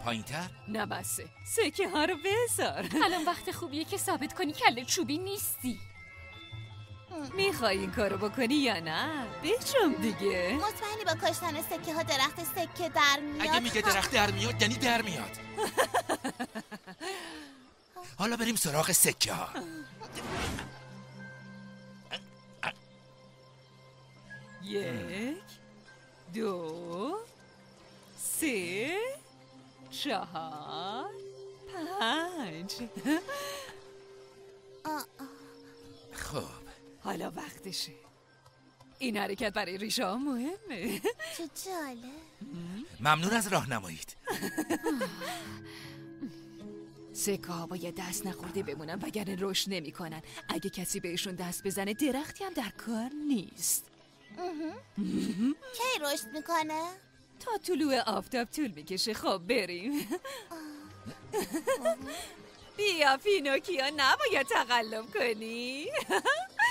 پایین تر؟ نه بسه سکه ها رو بذار. الان وقت خوبیه که ثابت کنی کله چوبی نیستی. می‌خوای این کارو بکنی یا نه؟ بچم دیگه. مطمئنی با کاشتن سکه ها درخت سکه در میاد؟ اگه میگه درخت در میاد یعنی در میاد. حالا بریم سراغ سکه ها. یک دو سه. چهار. پنج خب حالا وقتشه. این حرکت برای ریشه ها مهمه. چه جالب. ممنون از راهنماییت. سکه ها باید دست نخورده بمونن وگرنه رشد نمی‌کنن. اگه کسی بهشون دست بزنه درختی هم در کار نیست. کی رشد می‌کنه؟ تا طلوع آفتاب طول می‌کشه. خب بریم. بیا پینوکیا نباید تقلب کنی.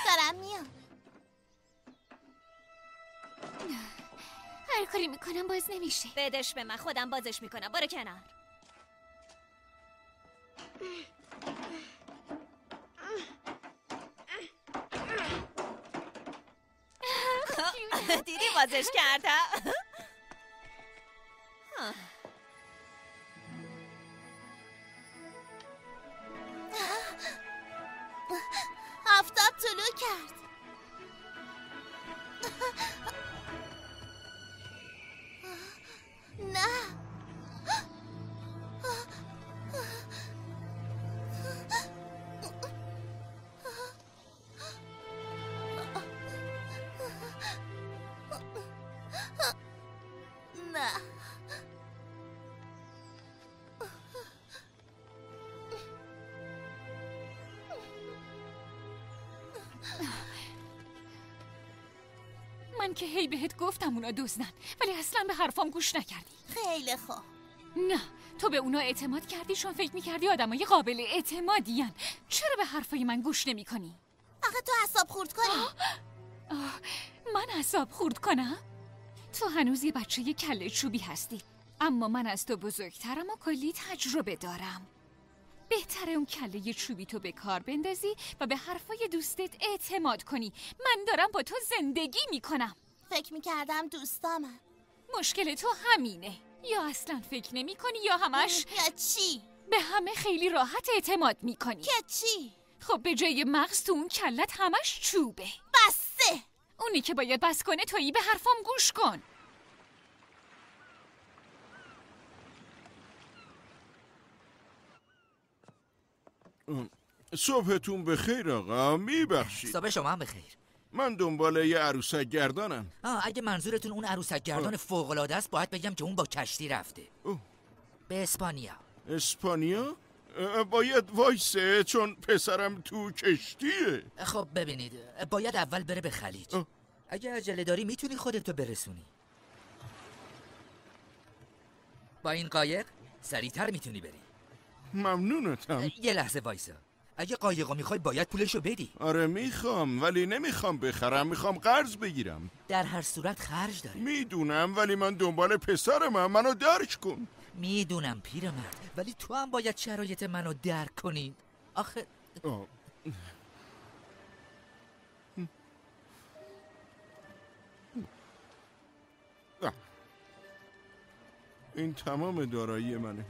دارم میام. هر کاری می‌کنم باز نمیشه. بدش به من خودم بازش می‌کنم. برو کنار. دیدی بازش کردم؟ آفتاب طلوع کرد. نه. من که هی بهت گفتم اونا دزدن ولی اصلا به حرفام گوش نکردی. خیلی خوب. نه تو به اونا اعتماد کردی چون فکر می‌کردی آدمای قابل اعتمادیان. چرا به حرفای من گوش نمی‌کنی؟ آخه تو حساب خورد کنی. من حساب خورد کنم؟ تو هنوز یه بچه یه کله چوبی هستی اما من از تو بزرگترم و کلی تجربه دارم. بهتره اون کله چوبی تو به کار بندازی و به حرفای دوستت اعتماد کنی. من دارم با تو زندگی می‌کنم. فکر می‌کردم دوستامم. مشکل تو همینه. یا اصلا فکر نمی کنی یا همش یا چی؟ به همه خیلی راحت اعتماد می‌کنی. که چی؟ خب به جای مغز تو اون کلت همش چوبه. بسه! اونی که باید بس کنه تویی به حرفام گوش کن. صبحتون بخیر آقا میبخشید. صبح شما هم بخیر. من دنبال یه عروسک گردانم آه اگه منظورتون اون عروسک گردان فوق‌العاده است باید بگم که اون با کشتی رفته. اوه. به اسپانیا. اسپانیا؟ باید وایسه چون پسرم تو کشتیه. خب ببینید باید اول بره به خلیج. آه. اگه عجله داری می‌تونی خودتو برسونی. با این قایق سریعتر می‌تونی بری. ممنونتم. یه لحظه وایسا. اگه قایقو می‌خوای باید پولشو بدی. آره می‌خوام ولی نمی‌خوام بخرم. می‌خوام قرض بگیرم. در هر صورت خرج داره. می‌دونم ولی من دنبال پسرمم منو درک کن. می‌دونم پیرمرد ولی تو هم باید شرایط منو درک کنی. آخه. آه. این تمام دارایی منه.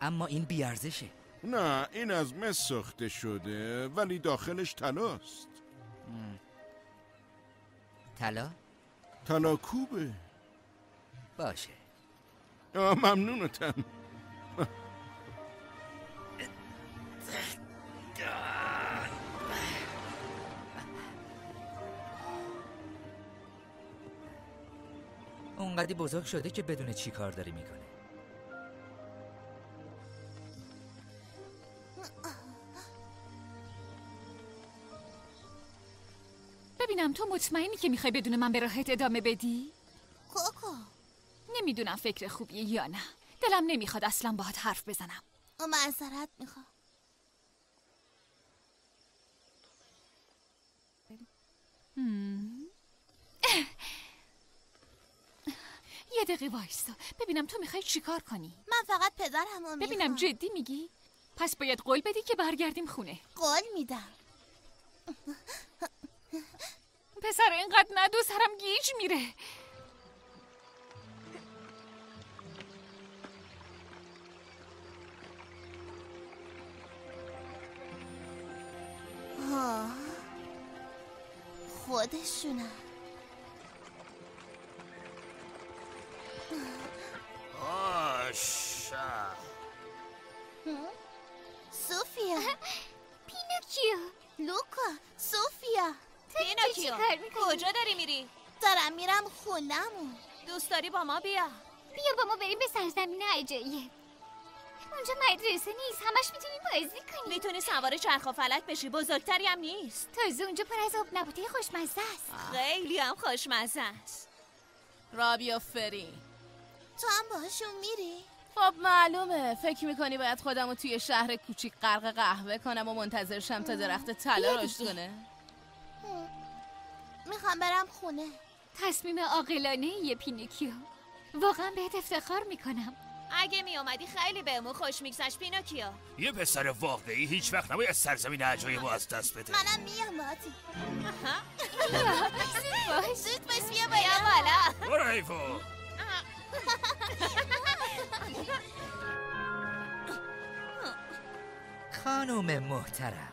اما این بیارزشه. نه این از مس ساخته شده ولی داخلش طلاست طلا؟ طلا کوبه. باشه. آه ممنونتم اونقدی بزرگ شده که بدون چی کار داری می‌کنه ببینم تو مطمئنی که می‌خوای بدون من به راحت ادامه بدی؟ کوکو نمی‌دونم فکر خوبیه یا نه. دلم نمی‌خواد اصلا باهات حرف بزنم. معذرت می‌خوام. یه دقیقه وایستا. ببینم تو می‌خوای چیکار کنی؟ من فقط پدرم رو ببینم جدی میگی؟ پس باید قول بدی که برگردیم خونه. قول میدم. پسر اینقدر ندو سرم گیج میره. آه. خودشونم آشا. سوفیا. پینوکیو. لوکا سوفیا. پینوکیو کجا داری میری؟ دارم میرم خونمون دوست داری با ما بیا. بیا با ما بریم به سرزمین عجایب. اونجا مدرسه نیست همش می‌تونیم بازی کنیم می‌تونی سوار چرخ و فلک بشی بزرگتری هم نیست. تازه اونجا پر از آب نباته خوشمزه است. خیلی هم خوشمزه است. رابی و فری. تو هم باهاشون میری؟ خب معلومه. فکر می‌کنی باید خودمو توی شهر کوچیک غرق قهوه کنم و منتظرشم تا درخت طلا رشد. کنه؟ می‌خوام برم خونه. تصمیم عاقلانه یه پینوکیو. واقعا بهت افتخار می‌کنم. اگه می اومدی خیلی بهمون خوش میگذشت پینوکیو. یه پسر واقعی هیچ وقت نباید سرزمین عجایب از دست بده. منم میام باش زود باش بیا بیا بالا. برو حیفو خانم محترم.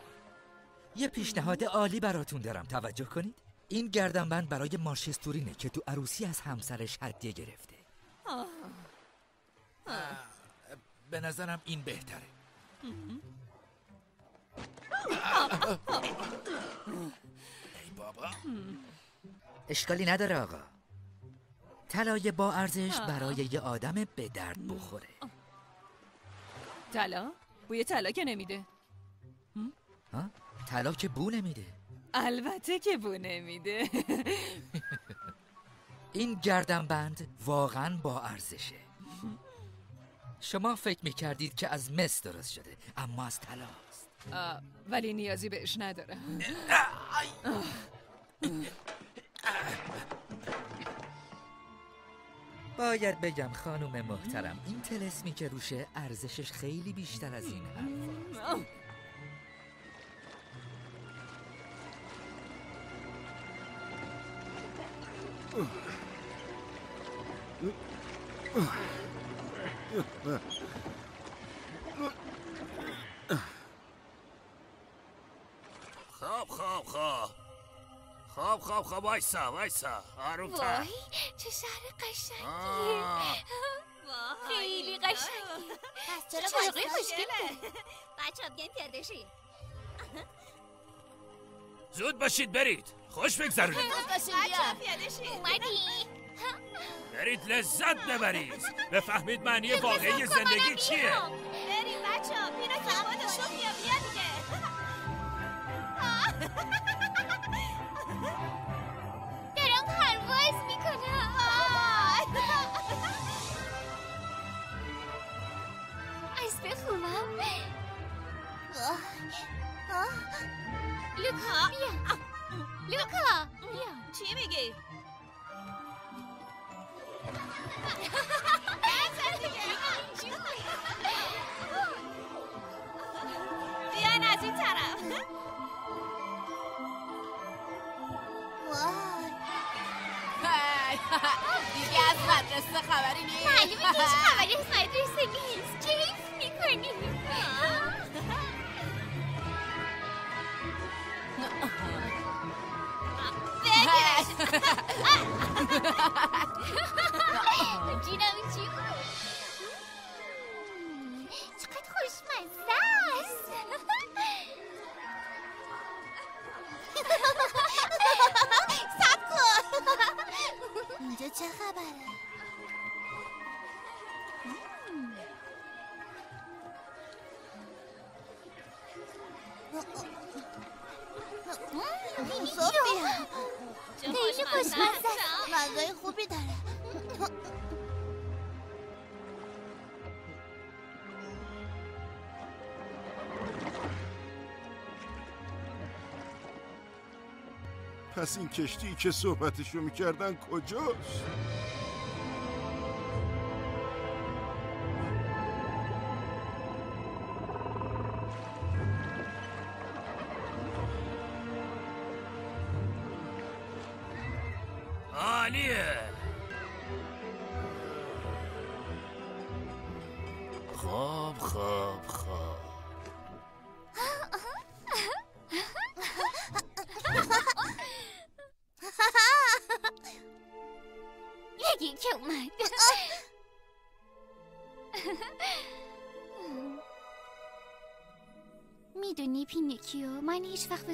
یه پیشنهاد عالی براتون دارم. توجه کنید. این گردنبند برای مارشستورینه که تو عروسی از همسرش هدیه گرفته. به نظرم این بهتره. ای بابا. اشکالی نداره آقا. طلای با ارزش برای یه آدم به درد بخوره. طلا؟ بوی طلا که نمیده. ها؟ طلا که بو نمیده. البته که بو نمیده. این گردنبند واقعا با ارزشه. شما فکر می‌کردید که از مس درست شده اما از طلاست ولی نیازی بهش ندارم. باید بگم خانم محترم این تلسمی که روشه ارزشش خیلی بیشتر از این حرف خواب خواب خواب خواب خواب خواب وایسا وایسا. آرومتر. وای چه شهر قشنگیه. خیلی قشنگی. پس چرا وایسادی؟ خوشگله بچه ها بیاین پیاده شید زود باشید برید. خوش بگذرونید. برید لذت ببرید. بفهمید معنی واقعی زندگی چیه؟ بریم بچه ها بیا بیا دیگه. دارم پرواز می‌کنم. اسب خوبم آه. آه. لوکا بیا لوکا بیا چی میگی؟ بیاین از این طرف وای دیگه از مدرسه خبری نیست معلومه که هیچ خبری از مدرسه نیست کیف می‌کنی جونم جون چقدر خوشمزه است سب کن اینجا چه خبره صوفیا خیلی خوشمزه است. مزای خوبی داره پس این کشتی که صحبتشو می‌کردن کجاست؟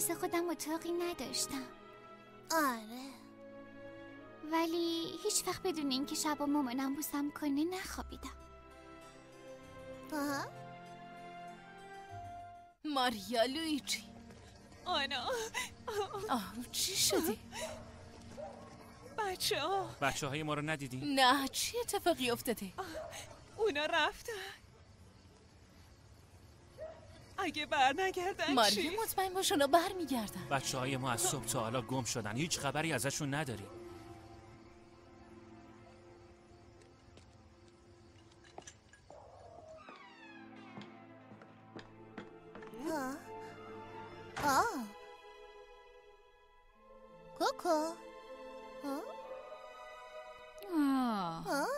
واسه خودم اتاقی نداشتم آره ولی هیچ وقت بدون اینکه شبا مامانم بوسم کنه نخوابیدم آها. ماریا لویجی آنا آه چی شدی؟ بچه ها بچه های ما رو ندیدی؟ نه چی اتفاقی افتاده؟ اونا رفتن اگه بر نگردن چی؟ ماریا مطمئن باش اونا برمیگردن بچه های ما از صبح تا حالا گم شدن هیچ خبری ازشون نداری آه. آه. کوکو آه. آه. آه.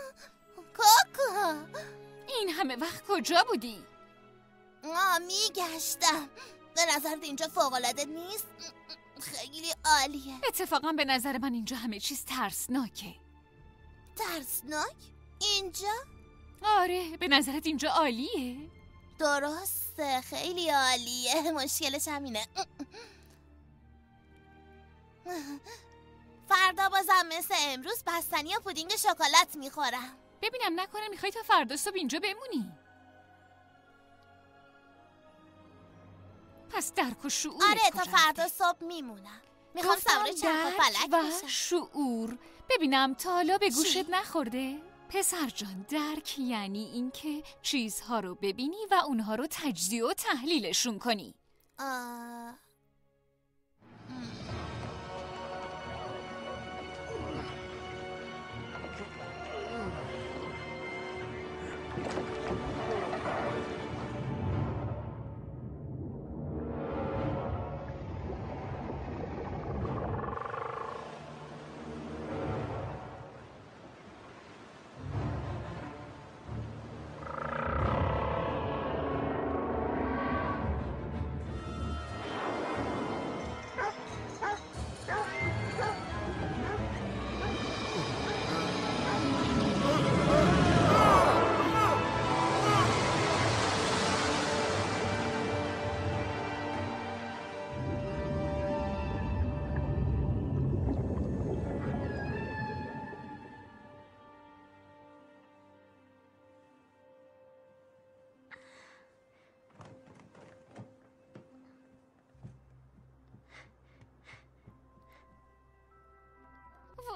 کوکو این همه وقت کجا بودی؟ میگشتم به نظر اینجا فوقالعاده نیست؟ خیلی عالیه. اتفاقا به نظر من اینجا همه چیز ترسناکه. ترسناک؟ اینجا؟ آره به نظرت اینجا عالیه؟ درسته خیلی عالیه. مشکلش همینه. فردا بازم مثل امروز بستنی و پودینگ شکلات می‌خورم. ببینم نکنه می‌خوای تا فردا صبح اینجا بمونی؟ پس درک و شعور آره تا فردا صبح میمونم می‌خوام سوار چرخ و فلک و شعور ببینم تا حالا به؟ گوشت نخورده؟ پسر جان درک یعنی اینکه چیزها رو ببینی و اونها رو تجزیه و تحلیلشون کنی آه.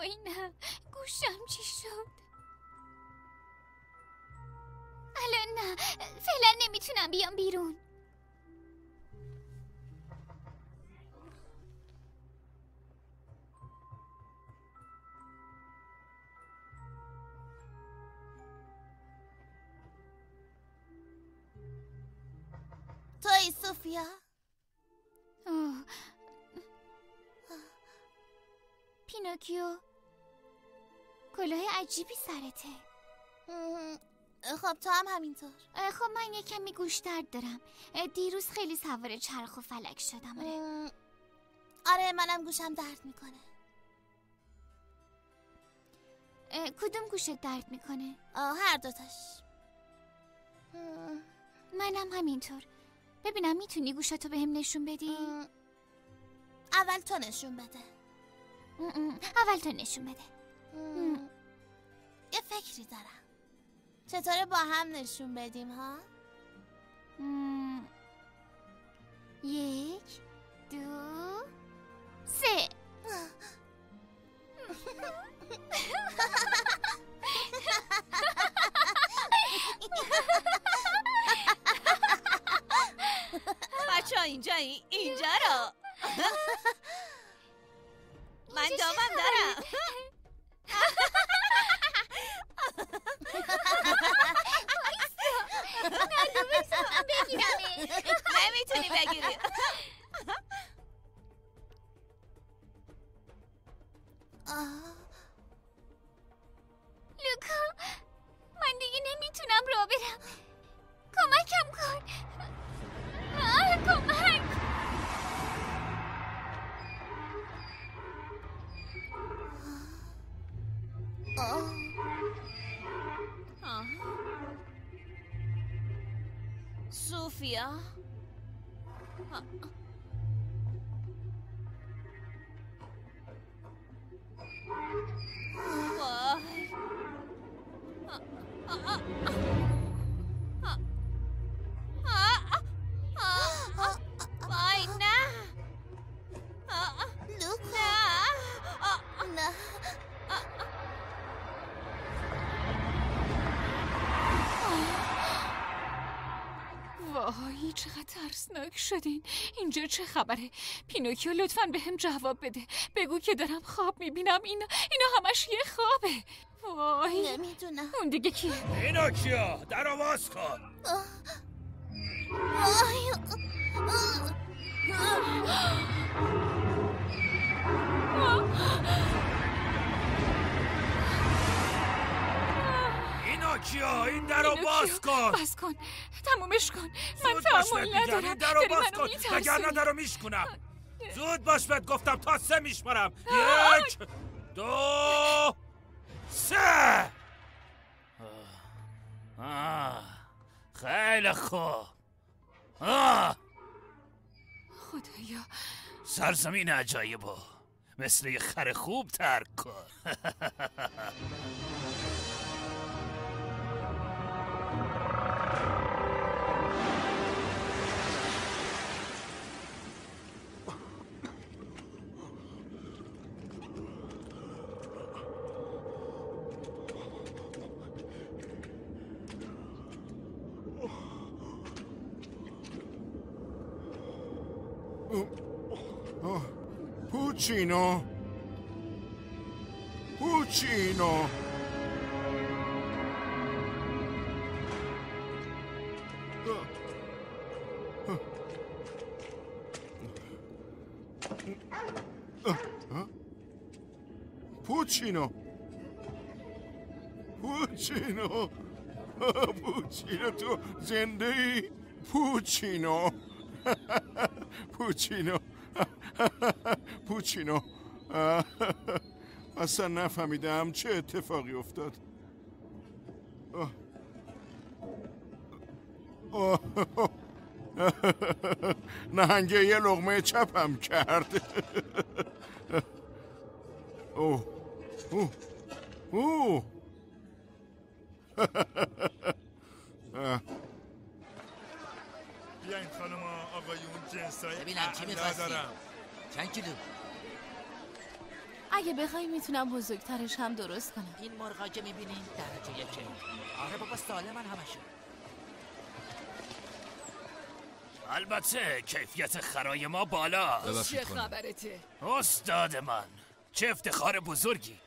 وای نه گوشم چی شد؟ الان نه. فعلا نمی‌تونم بیام بیرون. عجیبی سرته. خب تو هم همینطور. خب من یه کمی گوش درد دارم. دیروز خیلی سوار چرخ و فلک شدم آره. آره منم گوشم درد می‌کنه. کدوم گوشت درد می‌کنه؟ آه هر دوتاش. منم همینطور. ببینم می‌تونی گوشتو به هم نشون بدی؟ اول تو نشون بده. اول تو نشون بده. یه فکری دارم. چطوره با هم نشون بدیم ها؟ م، یک دو سه. بچه ها اینجا اینجا رو. من دامم دارم. نمی‌تونی بگیری لوکا من دیگه نمی‌تونم را برم کمکم کن آه، کمک آه. سوفیا آه. وای آه، آه، آه. آه. شدین؟ اینجا چه خبره؟ پینوکیو لطفا به هم جواب بده. بگو که دارم خواب می‌بینم. اینا اینا همش یه خوابه. وای. نمی‌دونم. اون دیگه کیه؟ پینوکیو در رو باز کن. پینوکیو این در رو باز کن. بس کن. تمومش کن. من تحمل ندارم. این در رو باز کن. وگرنه در رو میشکنم زود باش بهت گفتم تا سه میشمارم. یک دو سه. آه. خیلی خوب. آه. خدایا. سرزمین عجایبو. مثل یه خر خوب ترک کن. پوچینو پوچینو پوچینو پوچینو پوچینو تو زنده ای پوچینو پوچینو اصلا نفهمیدم چه اتفاقی افتاد آه. آه. نهنگه یه لغمه چپم کرد اوه اوه. بیاین خانم آقایون جنسای ببینم چی اعلا می‌خواستی؟ دارم چند کیلو اگه بخوای می‌تونم بزرگترش هم درست کنم. این مرغا که می‌بینین درجه یکه آره بابا سالمن همشون البته کیفیت خرای ما بالا. چه خبرته؟ استاد من چه افتخار بزرگی.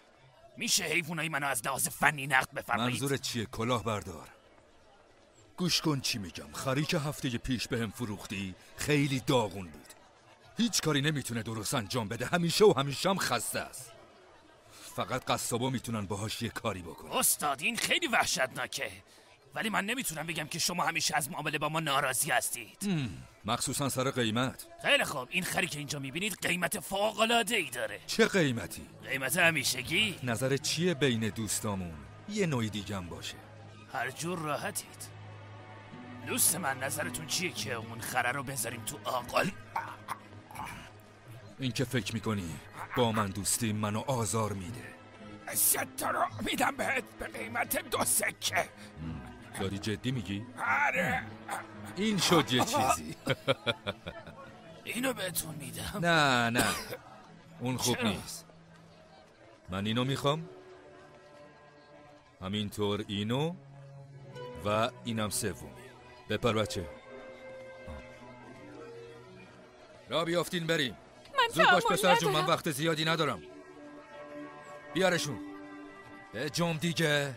میشه حیوانای منو از لحاظ فنی نقد بفرمایید؟ منظورت چیه؟ کلاه بردار. گوش کن چی میگم. خری که هفته پیش بهم فروختی. خیلی داغون بود. هیچ کاری نمی‌تونه درست انجام بده. همیشه و همیشه هم خسته است. فقط قصابا می‌تونن باهاش یه کاری بکنن. استاد این خیلی وحشتناکه. ولی من نمی‌تونم بگم که شما همیشه از معامله با ما ناراضی هستید. مخصوصا سر قیمت. خیلی خوب. این خری که اینجا می‌بینید قیمت فوق العاده ای داره. چه قیمتی؟ قیمت همیشگی؟ نظر چیه بین دوستامون؟ یه نوعی دیگم باشه. هر جور راحتید. دوست من نظرتون چیه که اون خره رو بذاریم تو آقل این که فکر می‌کنی با من دوستی منو آزار میده. ست رو میدم بهت به قیمت دو سکه. داری جدی میگی؟ آره. این شد یه چیزی. اینو بهتون میدم. نه نه. اون خوب چرا؟ نیست. من اینو می‌خوام. همینطور اینو و اینم سومی. بپر بچه. را بیافتین بریم. زود باش پسر جون من. وقت زیادی ندارم. بیارشون. به جم دیگه.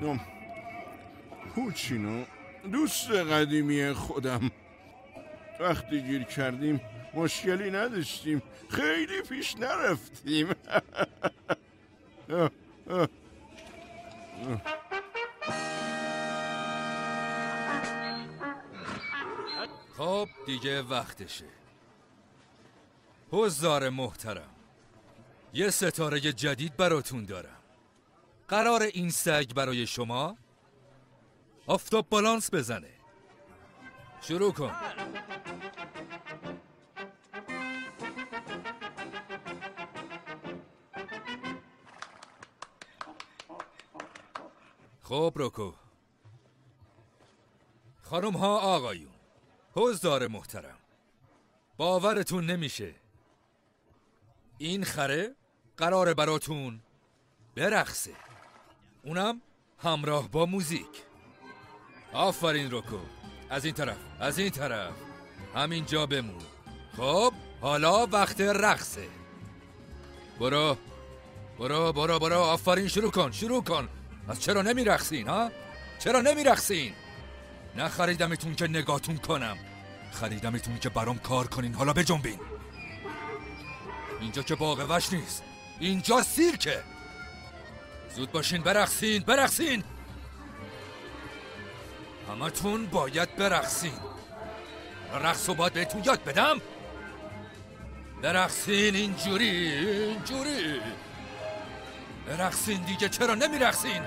دوم. پوچینو دوست قدیمی خودم. وقتی گیر کردیم مشکلی نداشتیم. خیلی پیش نرفتیم. خب دیگه وقتشه. حضار محترم یه ستاره جدید براتون دارم. قرار این سگ برای شما آفتاب بالانس بزنه. شروع کن. خب روکو خانم ها آقایون. حضار محترم. باورتون نمیشه. این خره قرار براتون برقصه. اونم همراه با موزیک. آفرین روکو از این طرف از این طرف. همینجا بمون. خب حالا وقت رقصه. برو. برو برو برو. آفرین شروع کن شروع کن. از چرا نمیرقصین ها؟ چرا نمیرقصین؟ نخریدمتون که نگاتون کنم. خریدمتون که برام کار کنین. حالا بجنبین. اینجا که باغ وش نیست. اینجا سیرکه. زود باشین برقصین برقصین. همتون باید برقصین. رقص رو باید بهتون یاد بدم. برقصین اینجوری اینجوری. برقصین دیگه چرا نمیرقصین؟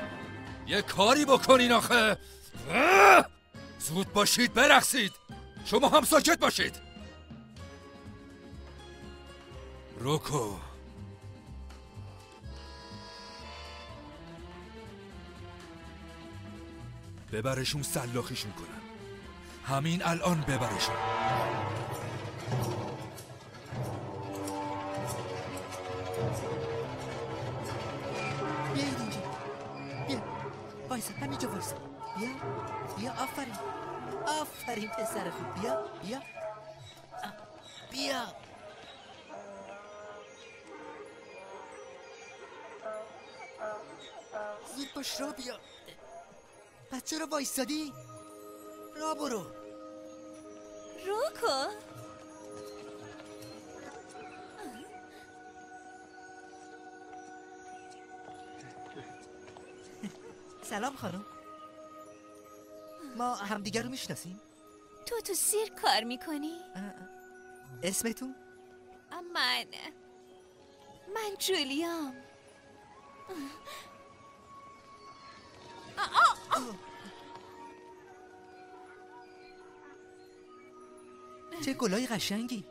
یه کاری بکنین آخه. اه! زود باشید برقصید. شما هم ساکت باشید. روکو. ببرشون سلاخیشون کنم همین الان ببرشون. بیاید اینجا. بیا. وایسا همینجا وایسا. بیا بیا آفرین. آفرین پسر خوب. بیا بیا. بیا. زود باش را بیا. بچه رو وایستادی را برو. روکو. سلام خانم. ما همدیگر رو می‌شناسیم؟ تو تو سیر کار می‌کنی؟ اسمتون؟ من. من جولیام. چه گلای قشنگی.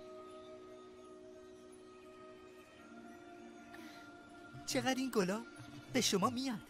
چقدر این گلا به شما میاد.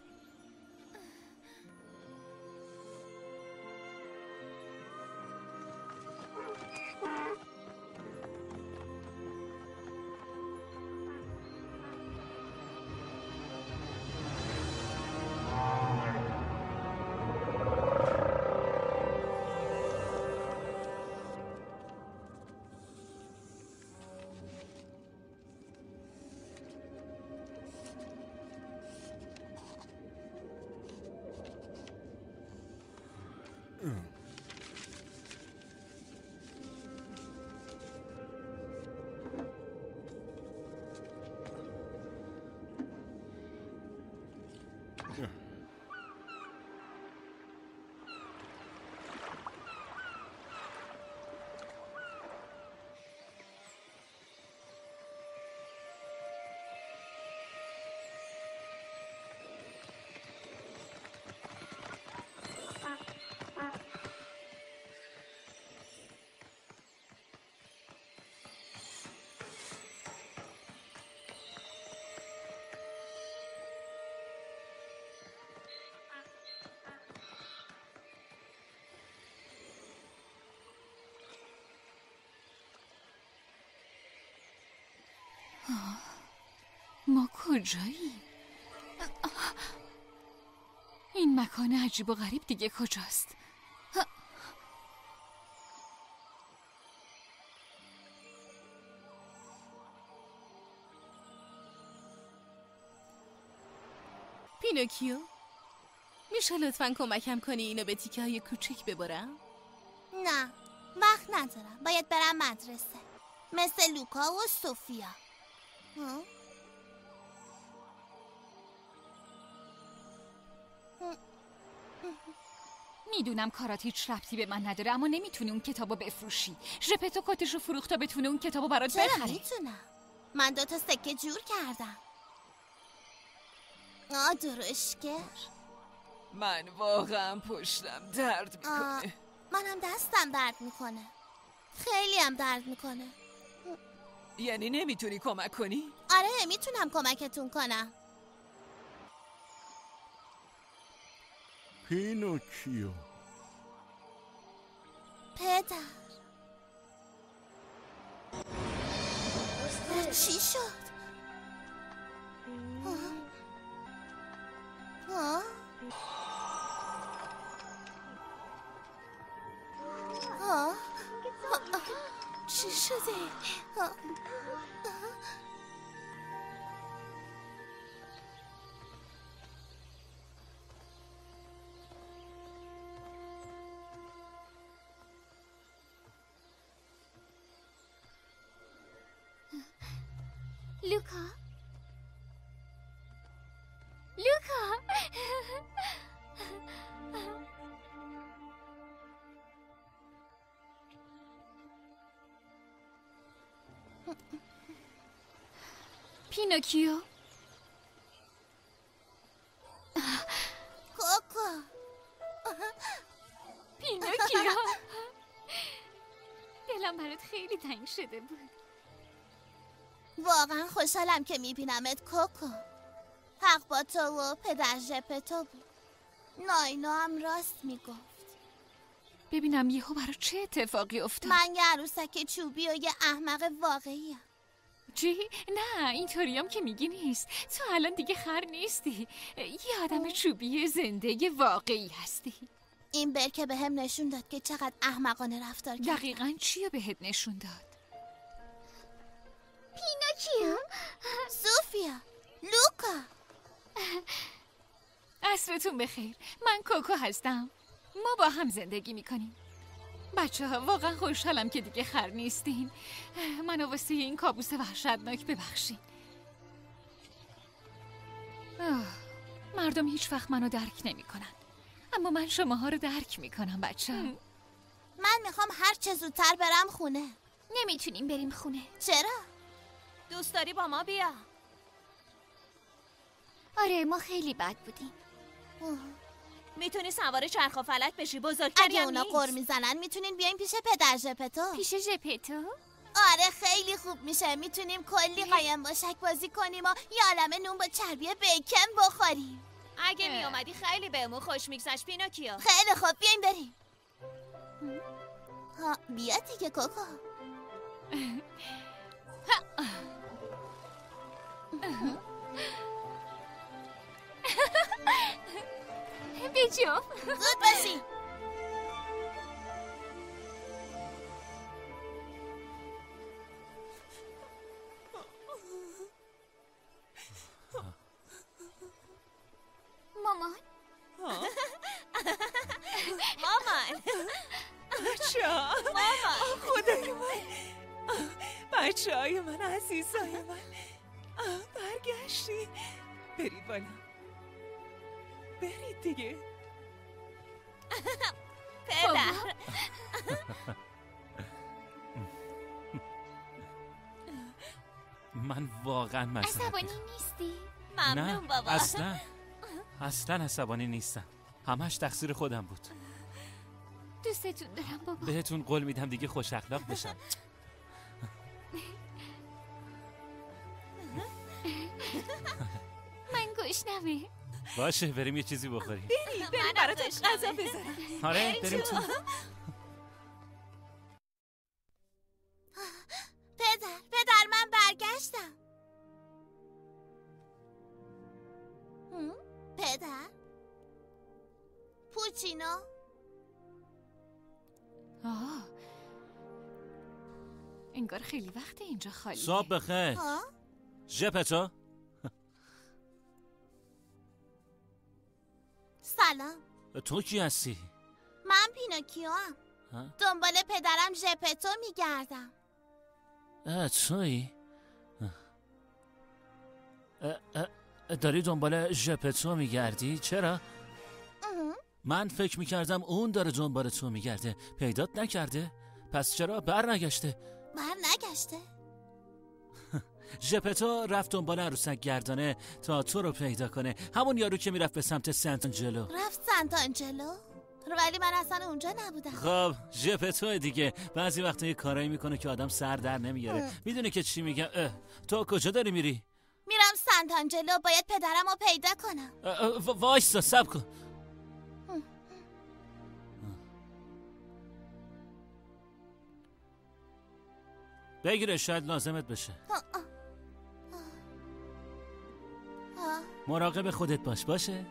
ما کجاییم؟ این مکان عجیب و غریب دیگه کجاست؟ پینوکیو میشه لطفا کمکم کنی اینو به تیکه های کوچیک ببرم؟ نه وقت ندارم باید برم مدرسه مثل لوکا و سوفیا می‌دونم کارات هیچ ربطی به من نداره اما نمی‌تونی اون کتابو بفروشی. ژپتو کتش رو فروخت تا بتونه اون کتابو برات چرا بخره می‌تونم؟ من دوتا سکه جور کردم. آه درشگر من واقعا پشتم درد می‌کنه. منم دستم درد می‌کنه. خیلی هم درد می‌کنه. یعنی نمی‌تونی کمک کنی؟ آره می‌تونم کمکتون کنم پینوکیو پدر چی شد؟ آه؟ آه؟ آه؟ چی شده؟ آه؟ لوکا پینوکیو کوکو پینوکیو دلم برات خیلی تنگ شده بود واقعا خوشحالم که میبینمت کوکو حق با تو و پدر ژپتو بود ناینا هم راست می‌گفت ببینم یهو برای چه اتفاقی افتاد من یه عروسک چوبی و یه احمق واقعی چی؟ نه اینطوریام که میگی نیست. تو الان دیگه خر نیستی. یه آدم چوبی زنده واقعی هستی. این برکه به هم نشون داد که چقدر احمقانه رفتار کرد. دقیقا چی رو بهت نشون داد؟ پینوکیو سوفیا لوکا. عصرتون بخیر. من کوکو هستم. ما با هم زندگی می‌کنیم. بچه ها واقعا خوشحالم که دیگه خر نیستین. منو واسه این کابوس وحشتناک ببخشین. آه، مردم هیچ وقت منو درک نمی‌کنن. اما من شماها رو درک می‌کنم بچه ها. من می‌خوام هر چه زودتر برم خونه. نمی‌تونیم بریم خونه. چرا؟ دوست داری با ما بیا. آره ما خیلی بد بودیم. می‌تونی سوار چرخ و فلک بشی بزرگتری اگه اونا. غر می‌زنن می‌تونین بیاین پیش پدر ژپتو. پیش ژپتو؟ آره خیلی خوب میشه. می‌تونیم کلی قایم باشک بازی کنیم و یه عالمه نون با چربی بیکن بخوریم. اگه می اومدی خیلی بهمون خوش میگذشت پینوکیو. خیلی خوب بیاین بریم. ها بیا دیگه کوکو بجام زود باشین مامان مامان بچه ها مامان خدای من بچه های من عزیزای من برگشتی برید بالا برید دیگه. پدر. من واقعا مسئله عصبانی نیستی؟ ممنون نه بابا. اصلا اصلا عصبانی نیستم. همش تقصیر خودم بود. دوستتون دارم بابا. بهتون قول میدم دیگه خوش اخلاق بشم. من گشنمه. باشه بریم یه چیزی بخوریم. بریم بریم براتش غذا بزنم آره بریم تو. پدر پدر من برگشتم. پدر. پوچینو. آه انگار خیلی وقت اینجا خالیه. صبح بخیر. جپتو سلام. تو کی هستی؟ من پینوکیو هم ها؟ دنبال پدرم ژپتو میگردم. اه، تویی؟ اه، اه، داری دنبال ژپتو میگردی؟ چرا؟ من فکر می‌کردم اون داره دنبال تو میگرده. پیدات نکرده. پس چرا بر نگشته بر نگشته ژپتو رفت دنبال عروسک گردانه تا تو رو پیدا کنه. همون یارو که می‌رفت به سمت سنت آنجلو. رفت سنت آنجلو؟ ولی من اصلا اونجا نبودم. خب ژپتو دیگه. بعضی وقتا یه کارایی می‌کنه که آدم سر در نمیاره. می‌دونه که چی میگه؟ اه، تو کجا داری میری؟ میرم سنت آنجلو باید پدرم رو پیدا کنم. وایسا سب کن. بگیره شاید لازمت بشه. مراقب خودت باش باشه.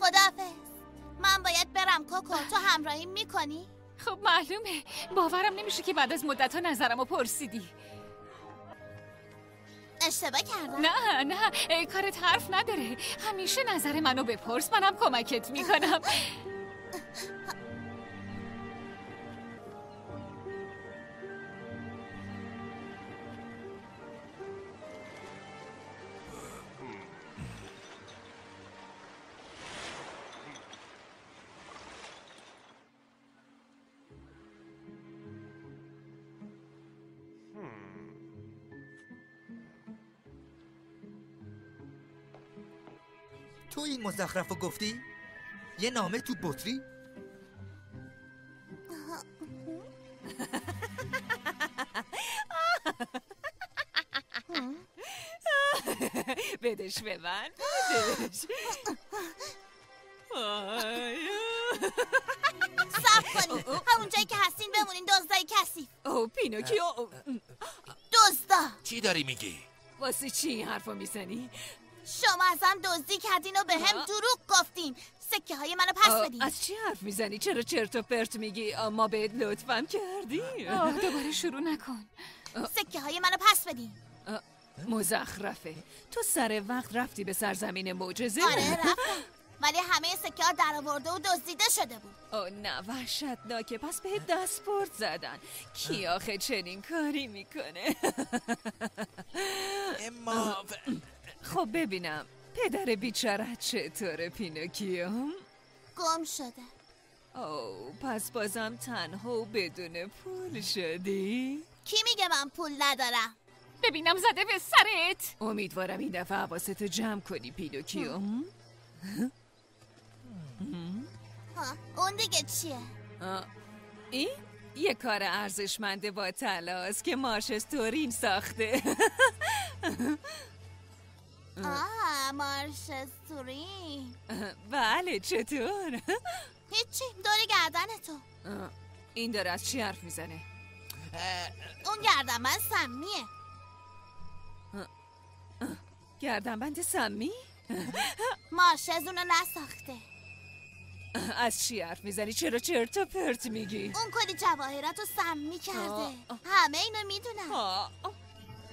خداحافظ. من باید برم کوکو. تو همراهی می‌کنی؟ خب معلومه. باورم نمیشه که بعد از مدت ها نظرم رو پرسیدی. اشتباه کردم. نه نه. ای، کارت حرف نداره. همیشه نظر منو بپرس منم کمکت می‌کنم. این مزخرف رو گفتی؟ یه نامه تو بطری؟ بدش به من بدش. صبر کنید همون جایی که هستین بمونین دزدای کسی او پینوکیو دزدا چی داری میگی؟ واسه چی این حرفا می‌زنی؟ شما ازم دزدی کردین و به هم. دروغ گفتین. سکه های منو پس بدین. از چی حرف می‌زنی؟ چرا چرت و پرت میگی؟ ما بهت لطفم کردی؟ آه، دوباره شروع نکن. سکه های منو پس بدین. مزخرفه. تو سر وقت رفتی به سرزمین معجزه؟ آره رفتم. ولی همه سکه ها در آورده و دزدیده شده بود. او نه وحشتناکه. پس به دستپورت زدن. کی آخه چنین کاری می‌کنه؟ اما خب ببینم. پدر بیچارت چطوره پینوکیو؟ گم شده. او پس بازم تنها و بدون پول شدی؟ کی میگه من پول ندارم؟ ببینم زده به سرت. امیدوارم این دفعه حواستو جمع کنی پینوکیو. ها اون دیگه چیه؟ این یه کار ارزشمنده با طلاست که مارشز تورین ساخته. آه مارشستورین بله چطور؟ هیچی داری گردن تو این داره از چی حرف می‌زنه؟ اون گردن من سمیه گردنبند سمی؟ مارشز اونو نساخته از چی حرف می‌زنی؟ چرا چرت و پرت میگی؟ اون کلی جواهرات رو سمی کرده همه اینو می‌دونم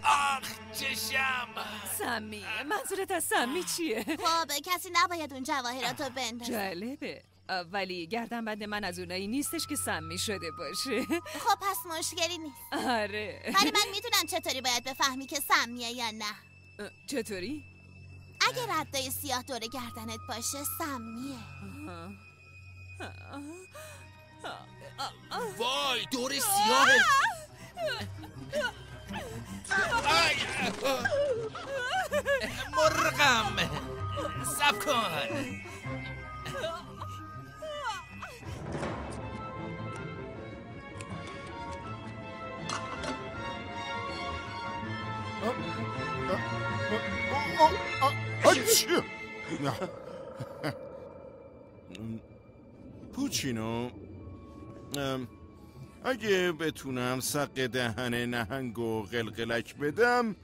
آخ چشم. سمی منظورت از سمی چیه؟ خب کسی نباید اون جواهرات رو بندازه. جالبه. ولی گردنبند من از اونایی نیستش که سمی شده باشه. خب پس مشکلی نیست. آره. ولی من می‌دونم چطوری باید بفهمی که سمیه یا نه. چطوری؟ اگه ردای سیاه دور گردنت باشه سمیه. وای دور سیاه مرغم سب کن! پوچینو اگه بتونم سق دهن نهنگ و قلقلک بدم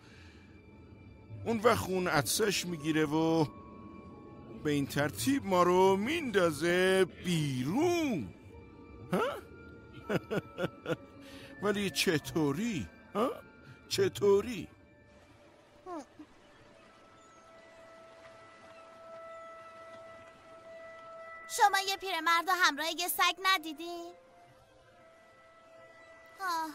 اون وقت خون عدسش می‌گیره و به این ترتیب ما رو میندازه بیرون ها؟ ولی چطوری؟ ها؟ چطوری؟ شما یه پیرمرد همراه یه سگ ندیدین؟ آه.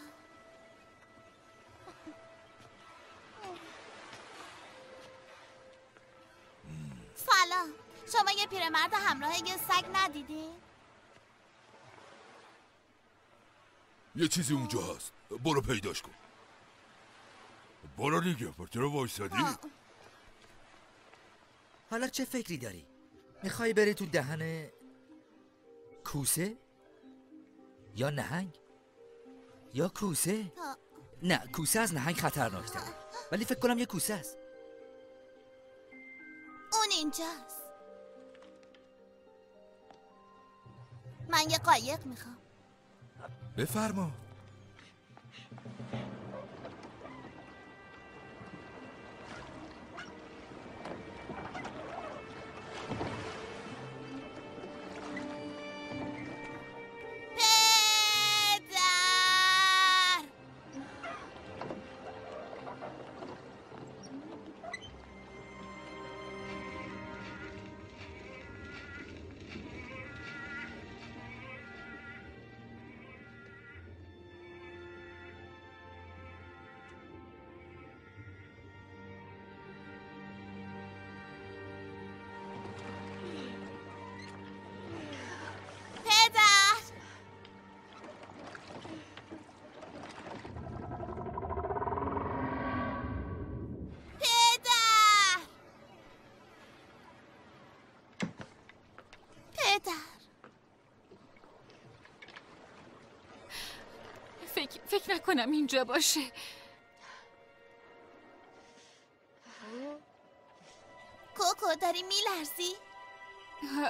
سلام شما یه پیرمرد همراه یه سگ ندیدین؟ یه چیزی اونجا هست برو پیداش کن برو دیگه چرا وایسادی؟ حالا چه فکری داری؟ می‌خوای بری تو دهن کوسه؟ یا نهنگ؟ یا کوسه؟ نه کوسه از نهنگ خطرناکتر ولی فکر کنم یه کوسه است. اون اینجاست. من یه قایق می‌خوام. بفرما. فکر, فکر نکنم اینجا باشه. کوکو داری میلرزی؟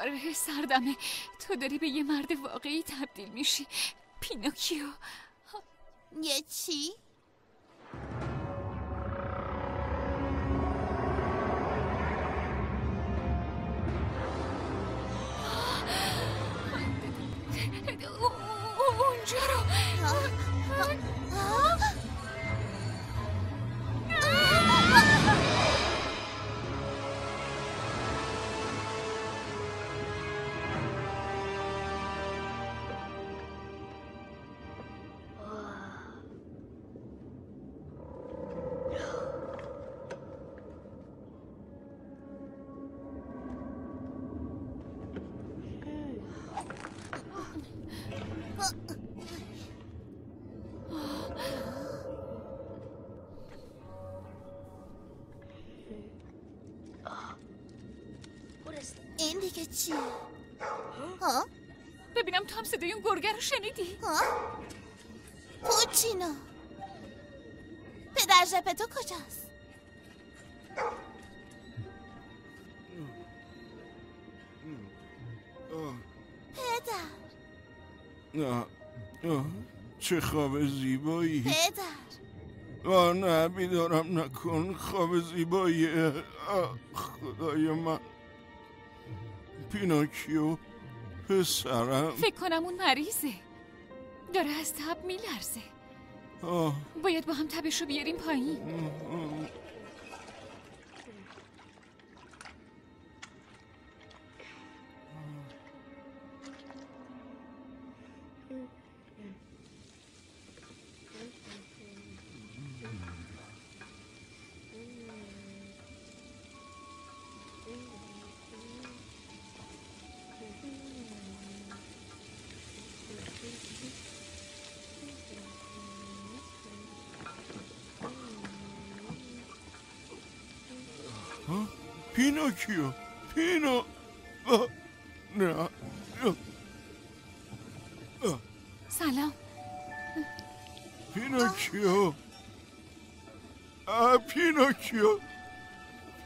آره سردمه. تو داری به یه مرد واقعی تبدیل میشی. پینوکیو. یه چی؟ اونجا رو. این گرگه رو شنیدی؟ پوچینو پدر ژپتو کجاست؟ پدر. آه. چه خواب زیبایی. پدر. آه نه بیدارم نکن خواب زیبایی. خدای من. پیناکیو. پسرم. فکر کنم اون مریضه. داره از تب میلرزه. آه. باید با هم تبش رو بیاریم پایین. آه. نه. سلام پینوکیو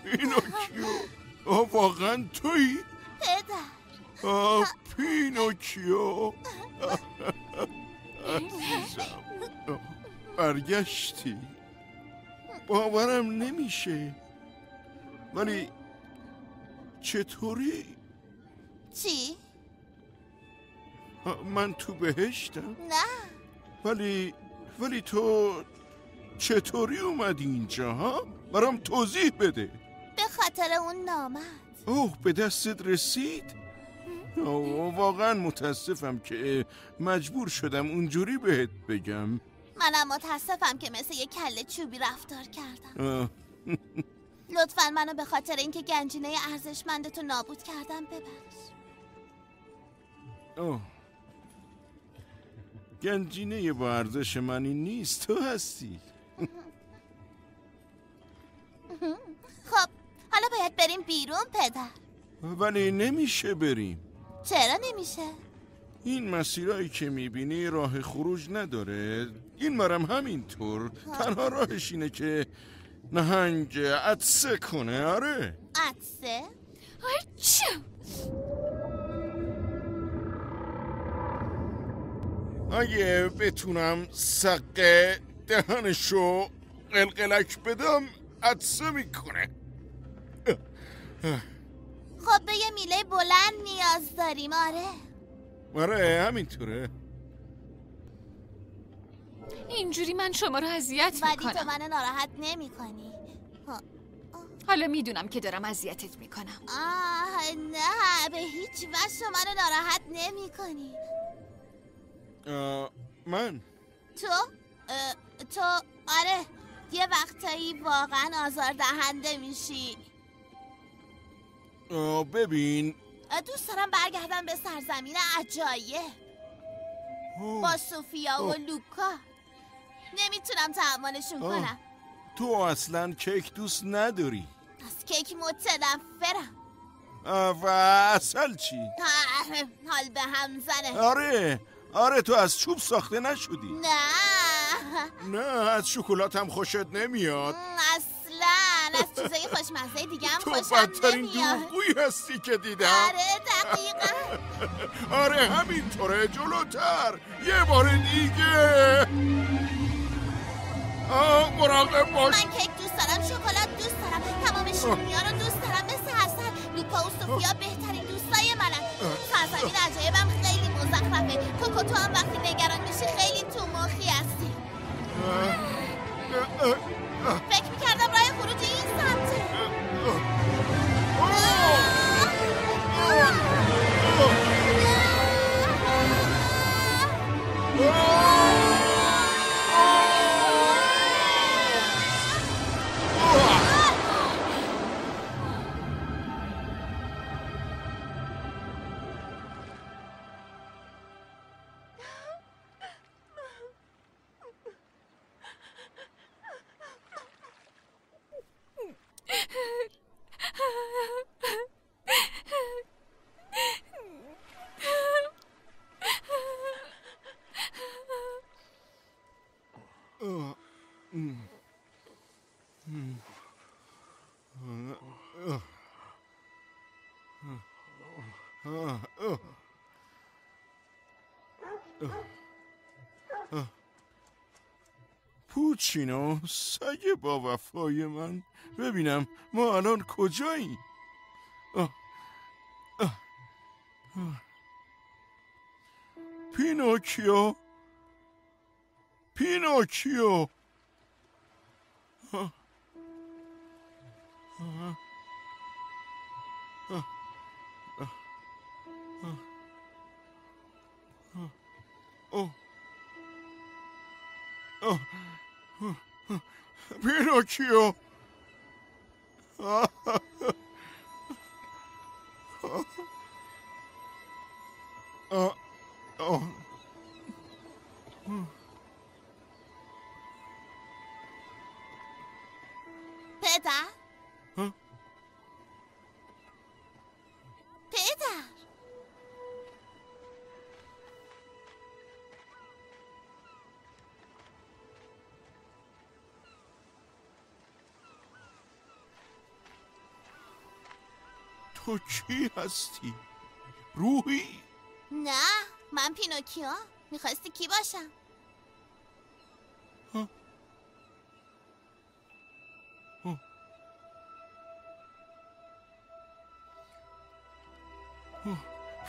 پینوکیو آه واقعا تویی پدر آه پینوکیو عزیزم برگشتی باورم نمیشه ولی چطوری؟ چی؟ من تو بهشتم؟ نه ولی ولی تو چطوری اومدی اینجا ها؟ برام توضیح بده به خاطر اون نامت اوه به دستت رسید؟ اوه واقعا متاسفم که مجبور شدم اونجوری بهت بگم منم متاسفم که مثل یه کله چوبی رفتار کردم. لطفا منو به خاطر اینکه گنجینه ارزشمندتو نابود کردم ببخش. اوه. گنجینه با ارزش منی نیست تو هستی. خب حالا باید بریم بیرون پدر. ولی نمیشه بریم. چرا نمیشه؟ این مسیرهایی که می‌بینی راه خروج نداره. این مرم همینطور. تنها راهش اینه که نهنگ عدسه کنه آره. عدسه؟ آچو اگه بتونم سقه دهنشو قلقلک بدم عدسه می‌کنه. خب به یه میله بلند نیاز داریم آره. آره همینطوره. اینجوری من شما رو اذیت ولی تو می‌کنم. منو ناراحت نمی کنی حالا می‌دونم که دارم اذیتت می‌کنم. آه نه به هیچ وجه تو منو ناراحت نمی کنی من؟ تو؟ تو؟ آره یه وقتایی واقعا آزار دهنده میشی. آه، ببین. دوست دارم برگردم به سرزمین عجایه. با سوفیا و. لوکا. نمی‌تونم تحملشون آه. کنم. تو اصلا کیک دوست نداری. از کیک متنفرم. و اصل چی؟ حال به هم زنه. آره آره تو از چوب ساخته نشدی. نه. نه از شکلات هم خوشت نمیاد. اصلا. از چیزای خوشمزه دیگه هم تو خوشم بدترین نمیاد. دروغگویی هستی که دیدم. آره دقیقا. آره همینطوره جلوتر. یه بار دیگه. مراقب باش من کیک دوست دارم شکلات دوست دارم تمام شیرینی‌ها رو دوست دارم مثل حسن لوکا و سوفیا بهترین دوستای منن. سرزمین عجایبم خیلی مزخرفه. کوکو تو هم وقتی نگران میشی خیلی تو مخی هستی. فکر می‌کردم راه خروج این سمته آه، پوچینو سگ با وفای من ببینم ما الان کجاییم. پینوکیو پینوکیو. آه. پینوکیو تو کی هستی؟ روحی؟ نه من پینوکیو. می‌خواستی کی باشم؟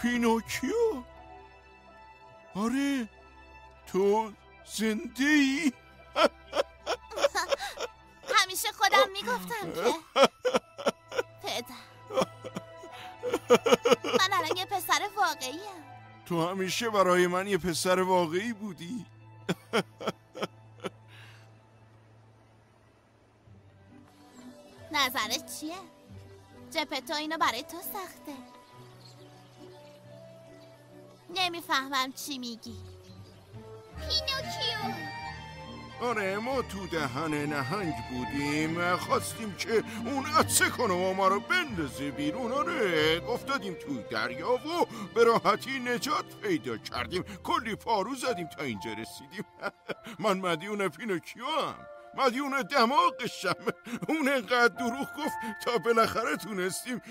پینوکیو؟ آره تو زنده ای. همیشه خودم می‌گفتم که. پسر واقعیم تو همیشه برای من یه پسر واقعی بودی. نظرت چیه؟ جپتو اینو برای تو سخته نمی‌فهمم چی میگی. پینوکیو. آره ما تو دهن نهنگ بودیم. خواستیم که اون عطسه کنه و ما رو بندازه بیرون. آره افتادیم تو دریا و به راحتی نجات پیدا کردیم. کلی پارو زدیم تا اینجا رسیدیم. من مدیون پینوکیو هم مدیون دماغشم اون انقدر دروغ گفت تا بالاخره تونستیم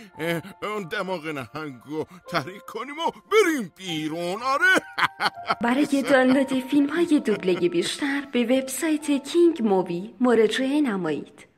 اون دماغ نهنگ رو تحریک کنیم و بریم بیرون. آره. برای دانلود فیلم های دوبله بیشتر به وبسایت کینگ مووی مراجعه نمایید.